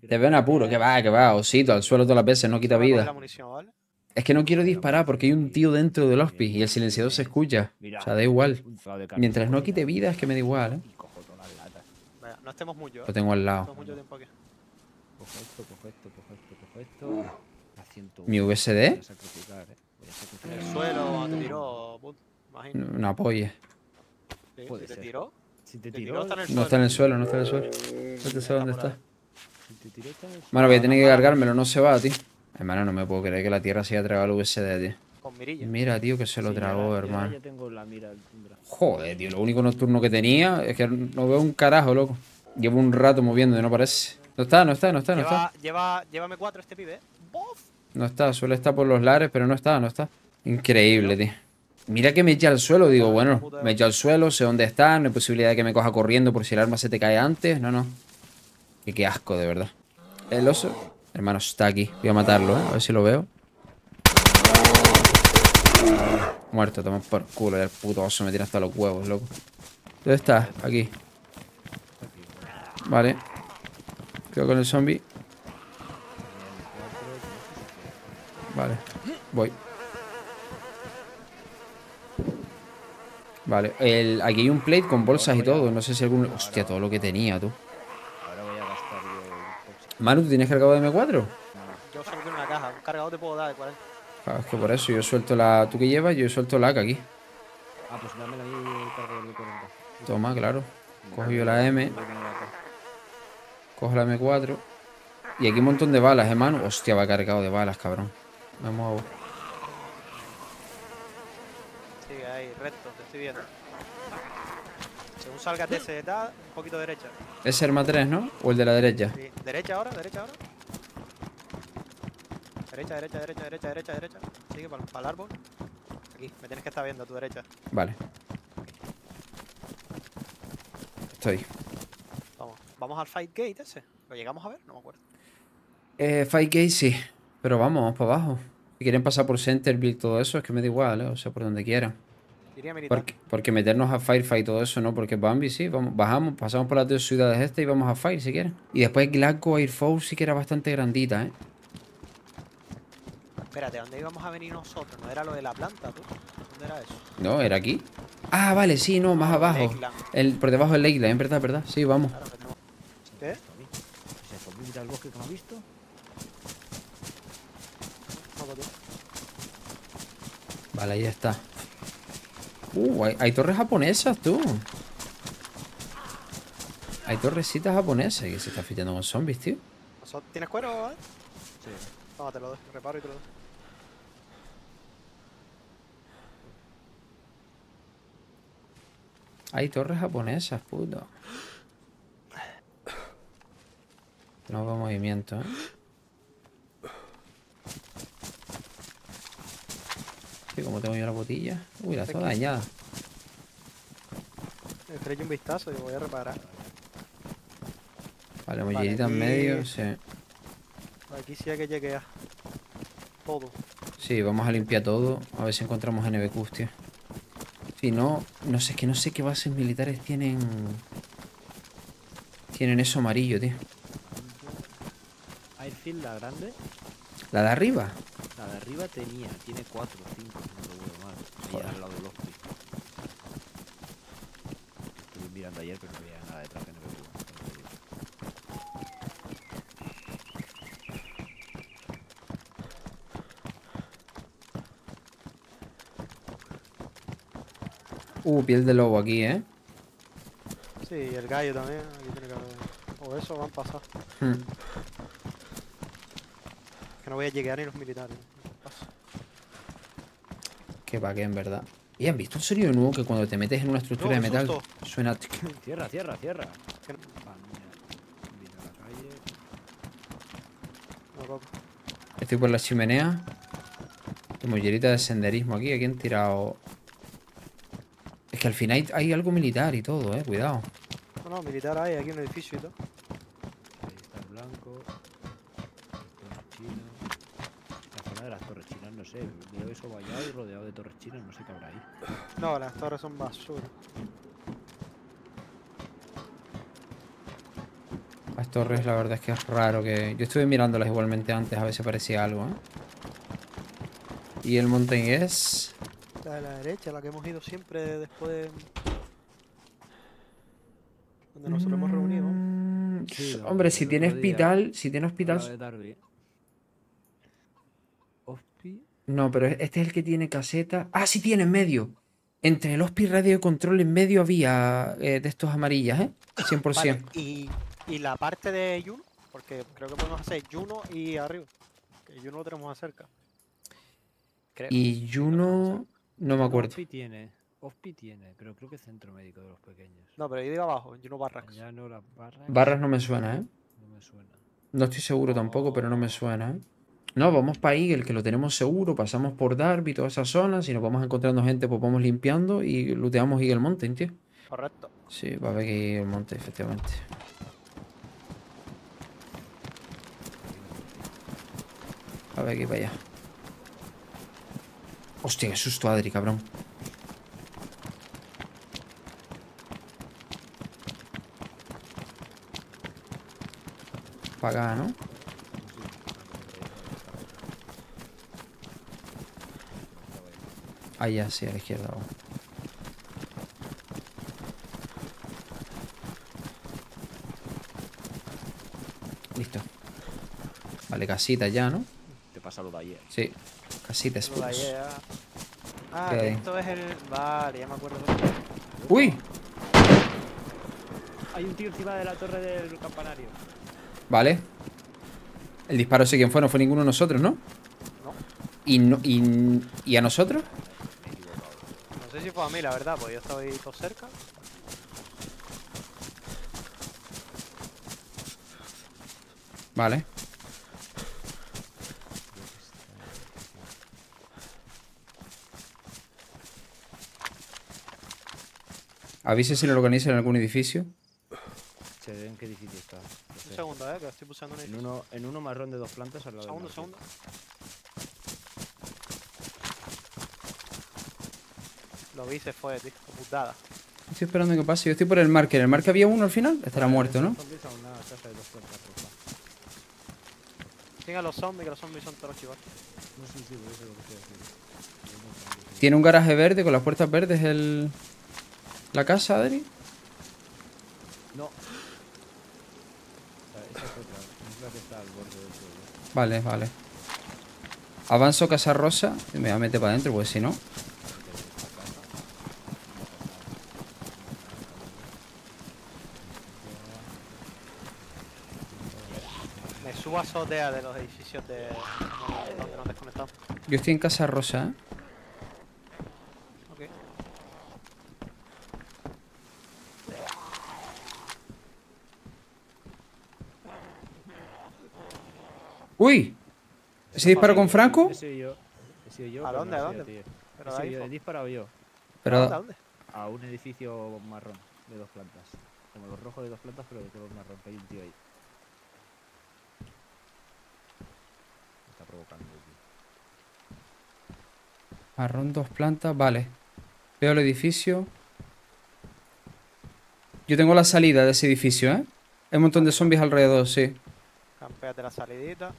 Te veo en apuro, que va, que va, osito, al suelo todas las veces, no quita a vida. la munición, ¿vale? Es que no quiero disparar porque hay un tío dentro del hospice y el silenciador se escucha. Mira, O sea, da igual. Mientras no quite vida es que me da igual, ¿eh? No estemos mucho, ¿eh? Lo tengo al lado. Estamos mucho tiempo aquí. Cojo esto, cojo esto, cojo esto, cojo esto. La 101. Mi eh. A En sacrificar. el suelo, te tiró, imagino. no apoye. Sí, puede si te ser. tiró, Si te te tiró, tiró, está en el No está en el suelo, no está en el suelo. No te sé dónde está. si te tiró, está en el suelo. Mano, voy a tener que cargármelo, no se va, tío. Hermano, no me puedo creer que la tierra se haya tragado el USD, tío. Con mirilla. Mira, tío, que se lo Sí, tragó, hermano. Ya tengo la mira. Joder, tío, lo único nocturno que tenía es que no veo un carajo, loco. Llevo un rato moviendo y no parece. No está, no está, no está, no está. Lleva, llévame cuatro este pibe, ¿eh? ¡Bof! No está, suele estar por los lares, pero no está, no está. Increíble, tío. Mira que me echa al suelo, digo, bueno, me echa al suelo, sé dónde está, no hay posibilidad de que me coja corriendo por si el arma se te cae antes, no, no. Y qué asco, de verdad. El oso, hermano, está aquí. Voy a matarlo, ¿eh? A ver si lo veo. Muerto, toma por culo, el puto oso me tira hasta los huevos, loco. ¿Dónde está? Aquí. Vale. Cuidado con el zombie. Vale. Voy. Vale. El, aquí hay un plate con bolsas y todo. No sé si algún... Hostia, todo lo que tenía, tú. Ahora voy a gastar yo un tóxico. Manu, ¿tú tienes cargado de M4? Yo solo quiero una caja. Un cargador te puedo dar de 40. Claro, es que por eso yo suelto la... ¿Tú qué llevas? Yo suelto la AK aquí. Ah, pues dame la mía y cargo el 40. Toma, claro. Cojo yo la M, cojo la M4. Y aquí un montón de balas, ¿eh, Manu? Hostia, va cargado de balas, cabrón. Me muevo. Sigue ahí, recto, te estoy viendo. Según salga TZ un poquito derecha. ¿Es arma 3, no? ¿O el de la derecha? Sí. Derecha ahora, derecha ahora. Derecha, derecha, derecha, derecha, derecha, derecha. Sigue para, el árbol. Aquí, me tienes que estar viendo a tu derecha. Vale. Estoy. Vamos, vamos al fight gate ese. ¿Lo llegamos a ver? No me acuerdo. Eh, Fight Gate sí. Pero vamos, vamos para abajo. Si quieren pasar por Centerville, todo eso, es que me da igual, ¿eh? O sea, por donde quieran. Porque, porque meternos a Firefight y todo eso, ¿no? Porque Bambi sí, vamos, bajamos, pasamos por las dos ciudades estas y vamos a Fire si quieren. Y después Glasgow Air Force sí que era bastante grandita, ¿eh? Espérate, ¿dónde íbamos a venir nosotros? ¿No era lo de la planta, tú? ¿Dónde era eso? No, era aquí. Ah, vale, sí, no, más abajo. Lakeland. El, por debajo del Lakeland, en verdad, verdad. Sí, vamos. ¿Qué? ¿Ese zombie del bosque que ha visto? Vale, ahí está. Uh, hay, hay torres japonesas, tú. Hay torrecitas japonesas que se está fitando con zombies, tío. ¿Nosotros- ¿Tienes cuero, eh? Sí. Toma, te lo doy. Reparo y te lo doy. Hay torres japonesas, puto. No va movimiento, ¿eh? Sí, como tengo yo la botella. Uy, la está dañada. Le estrellé un vistazo y voy a reparar. Vale, mollerita en medio, sí. Aquí sí hay que lleguear. Todo. Sí, vamos a limpiar todo. A ver si encontramos NBQs, tío. Si no, no sé, es que no sé qué bases militares tienen. Tienen eso amarillo, tío. Airfield, la grande, La de arriba. la de arriba tenía, tiene 4 o 5, si no lo veo mal. Ahí Joder. al lado del Osprey. Estuve mirando ayer, pero no veía nada detrás que no veo. Uh, piel de lobo aquí, ¿eh? Sí, y el gallo también. Aquí tiene que haber. O eso van a pasar. Hmm. Que no voy a llegar ni los militares. Que va que en verdad. ¿Y han visto un sonido nuevo que cuando te metes en una estructura No, de me metal asustó. suena. [LAUGHS] Cierra, cierra, cierra. No- no. Estoy por la chimenea. Mollerita de senderismo aquí. Aquí han tirado. Es que al final hay, hay algo militar y todo, eh. Cuidado. No, no, militar hay aquí un edificio y todo. Ahí está el blanco. Torres chinas. La zona de las torres chinas, no sé. Veo eso vallado y rodeado de no sé qué habrá ahí. No, las torres son basura. Las torres, la verdad es que es raro que. Yo estuve mirándolas igualmente antes a ver si parecía algo, ¿eh? Y el mountain es. La de la derecha, la que hemos ido siempre después de... Donde nosotros hemos reunido. Mm, Sí, Hombre, si tiene hospital, si tiene hospital. Hola de Darby. Hospi. No, pero este es el que tiene caseta. Ah, sí tiene en medio. Entre el hospi radio de control en medio había eh, de estos amarillas, ¿eh? [COUGHS] 100%. Vale, y, y la parte de Juno, porque creo que podemos hacer Juno y arriba. Que Juno lo tenemos más cerca. Creo. Y Juno. No me acuerdo. Hospi tiene. Hospi tiene, pero creo que es centro médico de los pequeños. No, pero yo digo abajo, Juno Barracks. Ya no las barras. Barras no me suena, ¿eh? No me suena. No estoy seguro tampoco, pero no me suena, ¿eh? No, vamos para Eagle, que lo tenemos seguro. Pasamos por Darby, toda esa zona. Si nos vamos encontrando gente, pues vamos limpiando y looteamos Eagle Mountain, tío. Correcto. Sí, va a haber que ir al monte, efectivamente. A ver, que para allá. Hostia, qué susto, Adri, cabrón. Para acá, ¿no? Allá, sí, a la izquierda. Listo. Vale, casita ya, ¿no? Te pasa lo de ayer. Sí. Casita Spurs. ah. Ah, esto es el. Vale, ya me acuerdo. ¡Uy! Hay un tío encima de la torre del campanario. Vale. El disparo sé quién fue, no fue ninguno de nosotros, ¿no? No. ¿Y, no, y, ¿Y a nosotros? No a mí, la verdad, porque yo estaba ahí todo cerca. Vale. Avise si lo organiza en algún edificio. Se ve en qué edificio está. Un sé. segundo, eh, que estoy pulsando un En edificio. uno, en uno marrón de dos plantas al lado Segundo, segundo. Lo vi y se fue, tío. Putada. Estoy esperando que pase. Yo estoy por el marker. ¿El marker había uno al final? Estará muerto, ¿no? A. Sigan los zombies, que los zombies son todos zombies. Tiene un garaje verde con las puertas verdes el... La casa, Adri. No. Suelo. Vale, vale. Avanzo casa rosa. Y me voy a meter para adentro, pues si no. Me subo a azotea de los edificios de donde nos desconectamos. Yo estoy en casa rosa, ¿eh? Ok. ¡Uy! ¿Ese disparo con Franco? He sido yo. He sido yo. ¿A dónde, no a sido, dónde? tío. Pero He sido yo, he disparado yo. ¿A Pero... dónde? A un edificio marrón de dos plantas. Como los rojos de dos plantas, pero de color marrón. Que hay un tío ahí. Me está provocando, tío. Marrón, dos plantas, vale. Veo el edificio. Yo tengo la salida de ese edificio, ¿eh? Hay un montón de zombies alrededor, sí. Campeate la salidita.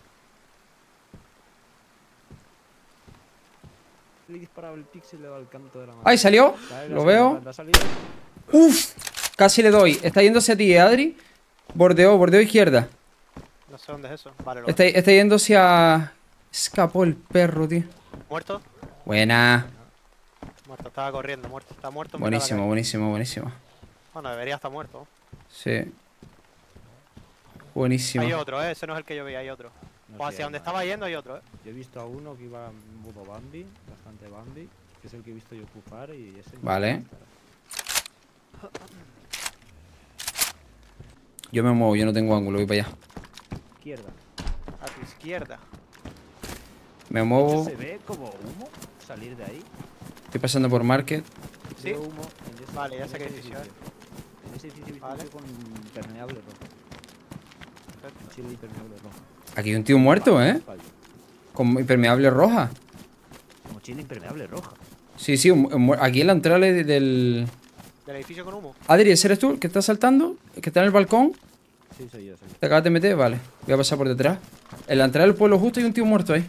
Le he disparado el pixel y le he dado el canto de la mano. ¡Ay, salió! Lo veo. ¡Uf! Casi le doy. Está yéndose a ti, ¿eh, Adri? Bordeó, bordeó izquierda. No sé dónde es eso. Vale, lo Está, está yéndose a... Escapó el perro, tío. ¿Muerto? Buena. Muerto, estaba corriendo, muerto. Está muerto. Buenísimo, buenísimo, buenísimo. Bueno, debería estar muerto. Sí. Buenísimo. Hay otro, ¿eh? Ese no es el que yo vi, hay otro. No o sé, hacia donde estaba yendo hay otro, ¿eh? Yo he visto a uno que iba en modo Bambi, bastante Bambi, que es el que he visto yo ocupar y ese. Vale. Yo me muevo, yo no tengo ángulo, voy para allá. Izquierda. A tu izquierda. Me muevo. ¿Se ve como humo salir de ahí? Estoy pasando por market. ¿Sí? Humo en ese- Vale, ya en sé qué ese edificio es. En ese edificio Vale. con impermeable rojo. Chile impermeable rojo. Aquí hay un tío muerto, ¿eh? Con impermeable roja. Mochila impermeable roja. Sí, sí, aquí en la entrada de- del... ¿Del edificio con humo? Adri, ¿ese eres tú el que está saltando? ¿El que está en el balcón? Sí, soy yo, soy yo. ¿Te acabas de meter? Vale. Voy a pasar por detrás. En la entrada del pueblo justo hay un tío muerto ahí.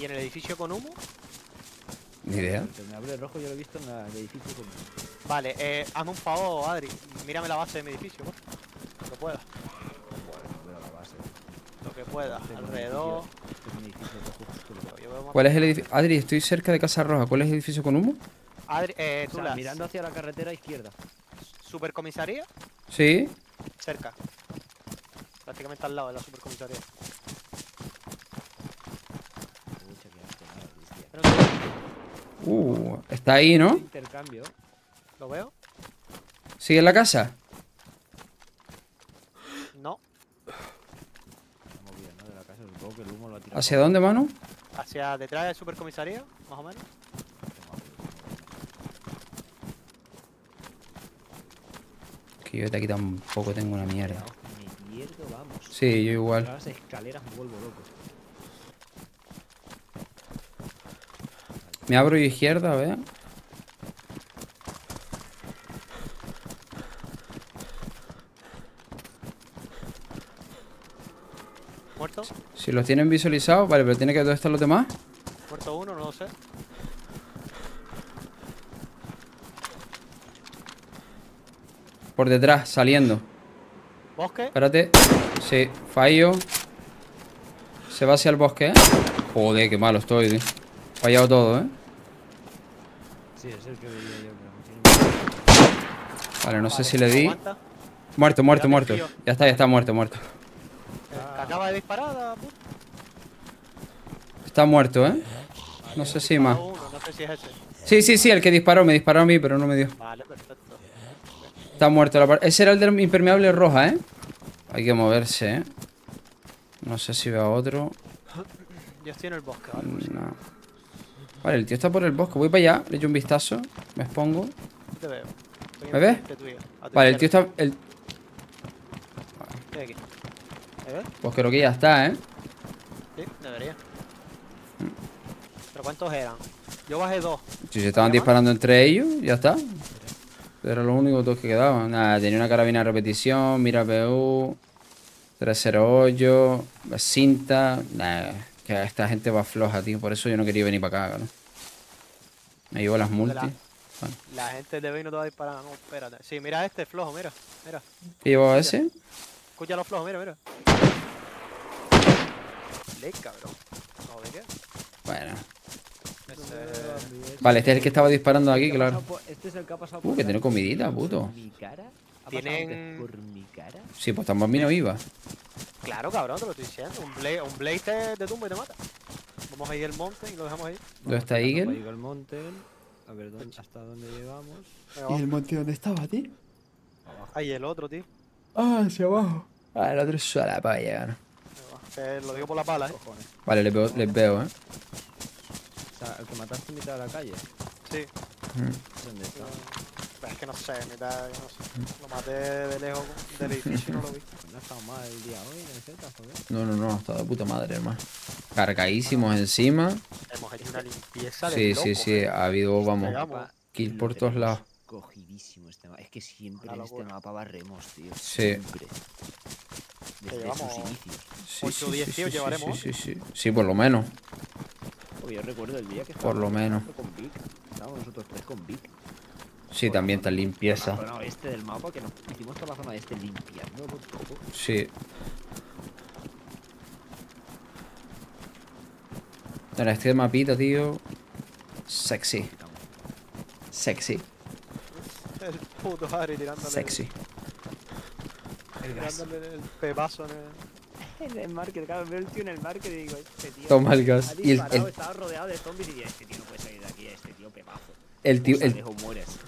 ¿Y en el edificio con humo? Ni idea. El rojo yo lo he visto en el edificio con... Vale, eh, hazme un favor, Adri. Mírame la base de mi edificio, por. Lo que pueda. Veo la base. Lo que pueda. Este Alrededor. este ¿Cuál es el edificio? Adri, estoy cerca de Casa Roja. ¿Cuál es el edificio con humo? Adri, eh, O tú sea, la mirando hacia la carretera izquierda. supercomisaría, Sí. cerca. Prácticamente al lado de la supercomisaría. Pucha, qué asco, nada, bestia. Pero un segundo, Uh, está ahí, ¿no? Intercambio. ¿Lo veo? ¿Sigue en la casa? No. Estamos bien, ¿no? De la casa, supongo que el humo lo ha tirado. ¿Hacia dónde, mano? Hacia detrás de supercomisaría, más o menos. Que yo de aquí tampoco tengo una mierda. Me pierdo, vamos. Sí, yo igual. Las escaleras me vuelvo loco. Me abro yo izquierda, a ver. ¿Muerto? Si los tienen visualizados, vale, pero tiene que... ¿Dónde están los demás? ¿Muerto uno? No lo sé. Por detrás, saliendo. ¿Bosque? Espérate. Sí, fallo. Se va hacia el bosque, ¿eh? Joder, qué malo estoy, tío. Fallado todo, ¿eh? Sí, es el que veía yo, pero. Vale, no sé Vale, si le di. aguanta. Muerto, muerto, muerto. Ya está, ya está muerto, muerto. Eh, que acaba de disparar. Está muerto, ¿eh? No sé si más. Uno, no sé si es ese. Sí, sí, sí, el que disparó, me disparó a mí, pero no me dio. Vale, perfecto. Está muerto. La par- Ese era el del impermeable roja, ¿eh? Hay que moverse, ¿eh? No sé si veo a otro. Yo estoy en el bosque, ¿vale? No. Vale, el tío está por el bosque. Voy para allá, le echo un vistazo. Me expongo. Te veo. ¿Me ves? enfrente tuyo, a tu Vale, el tío está... El... Estoy aquí. ¿Me ves? Pues creo que ya está, ¿eh? Sí, debería. ¿Pero cuántos eran? Yo bajé dos. Si se estaban disparando entre ellos, ya está. Era los únicos dos que quedaban. Nada, tenía una carabina de repetición, mira PU, 308, cinta. Nada, que esta gente va floja, tío. Por eso yo no quería venir para acá, ¿no? Me llevo las multi. la- La gente de Vino te va a disparar. No, espérate. Sí, mira este flojo, mira. Mira. ¿Qué llevo ese? Escucha los flojos, mira, mira. Le cabrón. No, ¿de qué? Bueno. Ese... Vale, este es el que estaba disparando aquí, ¿Qué ha claro. por- Este es el que ha pasado Uh, que tiene comidita, puto. ¿Por mi cara? ¿Ha pasado Tienen- por mi cara? Sí, pues tan bambino viva. Claro, cabrón, te lo estoy diciendo. Un Blaze, un Blaze te, te tumba y te mata. Vamos a ir al monte y lo dejamos ahí. ¿Dónde está Vamos Eagle? Eagle Mountain. A ver dónde, hasta dónde llegamos. Venga, vamos. monte dónde estaba, tío? Ahí el otro, tío. Ah, hacia abajo. Ah, el otro es suela para llegar. Te lo digo por la pala, eh. Cojones. Vale, les veo, les veo, ¿eh? O sea, el que mataste en mitad de la calle. Sí. Mm. ¿Dónde está? Pero es que no sé, mitad, yo no sé. Lo maté de lejos del edificio y no lo vi. No ha estado mal el día hoy en el Z, joder. No, no, no, está de puta madre, hermano. Cargadísimos encima. Hemos hecho una limpieza de Sí, loco, sí, sí, eh. ha habido, vamos, kill por todos lados. Cogidísimo este mapa. Es que siempre en este mapa barremos, tío. Sí. Siempre. Desde llevamos- sus inicios. Sí, Ocho sí, o diez sí, tíos sí, llevaremos, Sí, sí, sí. Sí, por lo menos. Oye, yo recuerdo el día que Por lo menos. con Vic. Estábamos nosotros tres con Vic. Sí, también está La limpieza. zona oeste del mapa que nos hicimos toda la zona este limpiándolo todo. Sí. Ahora, este mapita, tío. Sexy. Sexy. El puto Harry tirándole, Sexy. tirándole el pepazo en el... [LAUGHS] En el market, claro, veo el tío en el market y digo, este tío. Toma el gas. Ha Y el, disparado, el, estaba rodeado de zombies y digo, este tío no puede salir de aquí, este tío. El tío, el,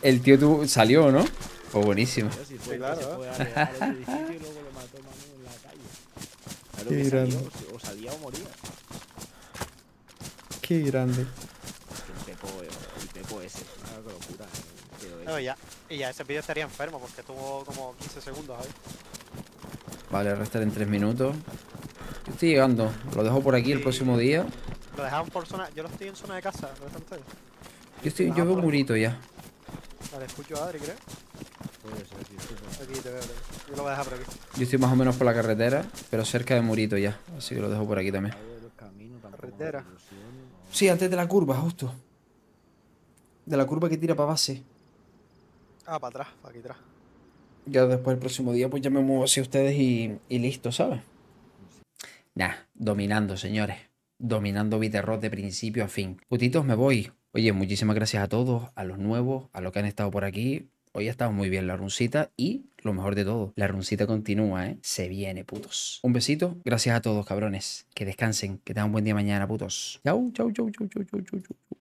el tío tu- salió, ¿no? Pues buenísimo. Fue, claro, se ¿eh? fue al, al otro edificio y luego lo mató Manu en la calle. Claro Qué que salió, grande. o- o salía o moría. Qué grande. El Pepo, el Pepo ese, una locura. eh. No, ya, y ya ese vídeo estaría enfermo porque estuvo como 15 segundos ahí. Vale, restar en tres minutos. Yo estoy llegando. Lo dejo por aquí el Sí. próximo día. Lo dejaban por zona... Yo lo estoy en zona de casa, ¿dónde están ustedes? Yo, estoy, yo veo un murito ya. Vale, escucho a Adri, creo. Aquí te veo, te veo. Yo lo voy a dejar por aquí. Yo estoy más o menos por la carretera, pero cerca de murito ya. Así que lo dejo por aquí también. Carretera. Sí, antes de la curva, justo. De la curva que tira para base. Ah, para atrás, para aquí atrás. Ya después el próximo día pues ya me muevo hacia ustedes y, y listo, ¿sabes? Nah, dominando, señores. Dominando Viterrot de principio a fin. Putitos, me voy. Oye, muchísimas gracias a todos, a los nuevos, a los que han estado por aquí. Hoy ha estado muy bien la runcita y lo mejor de todo, la runcita continúa, ¿eh? Se viene, putos. Un besito, gracias a todos, cabrones. Que descansen, que tengan un buen día mañana, putos. Chau, chau, chau, chau, chau, chau, chau. chau.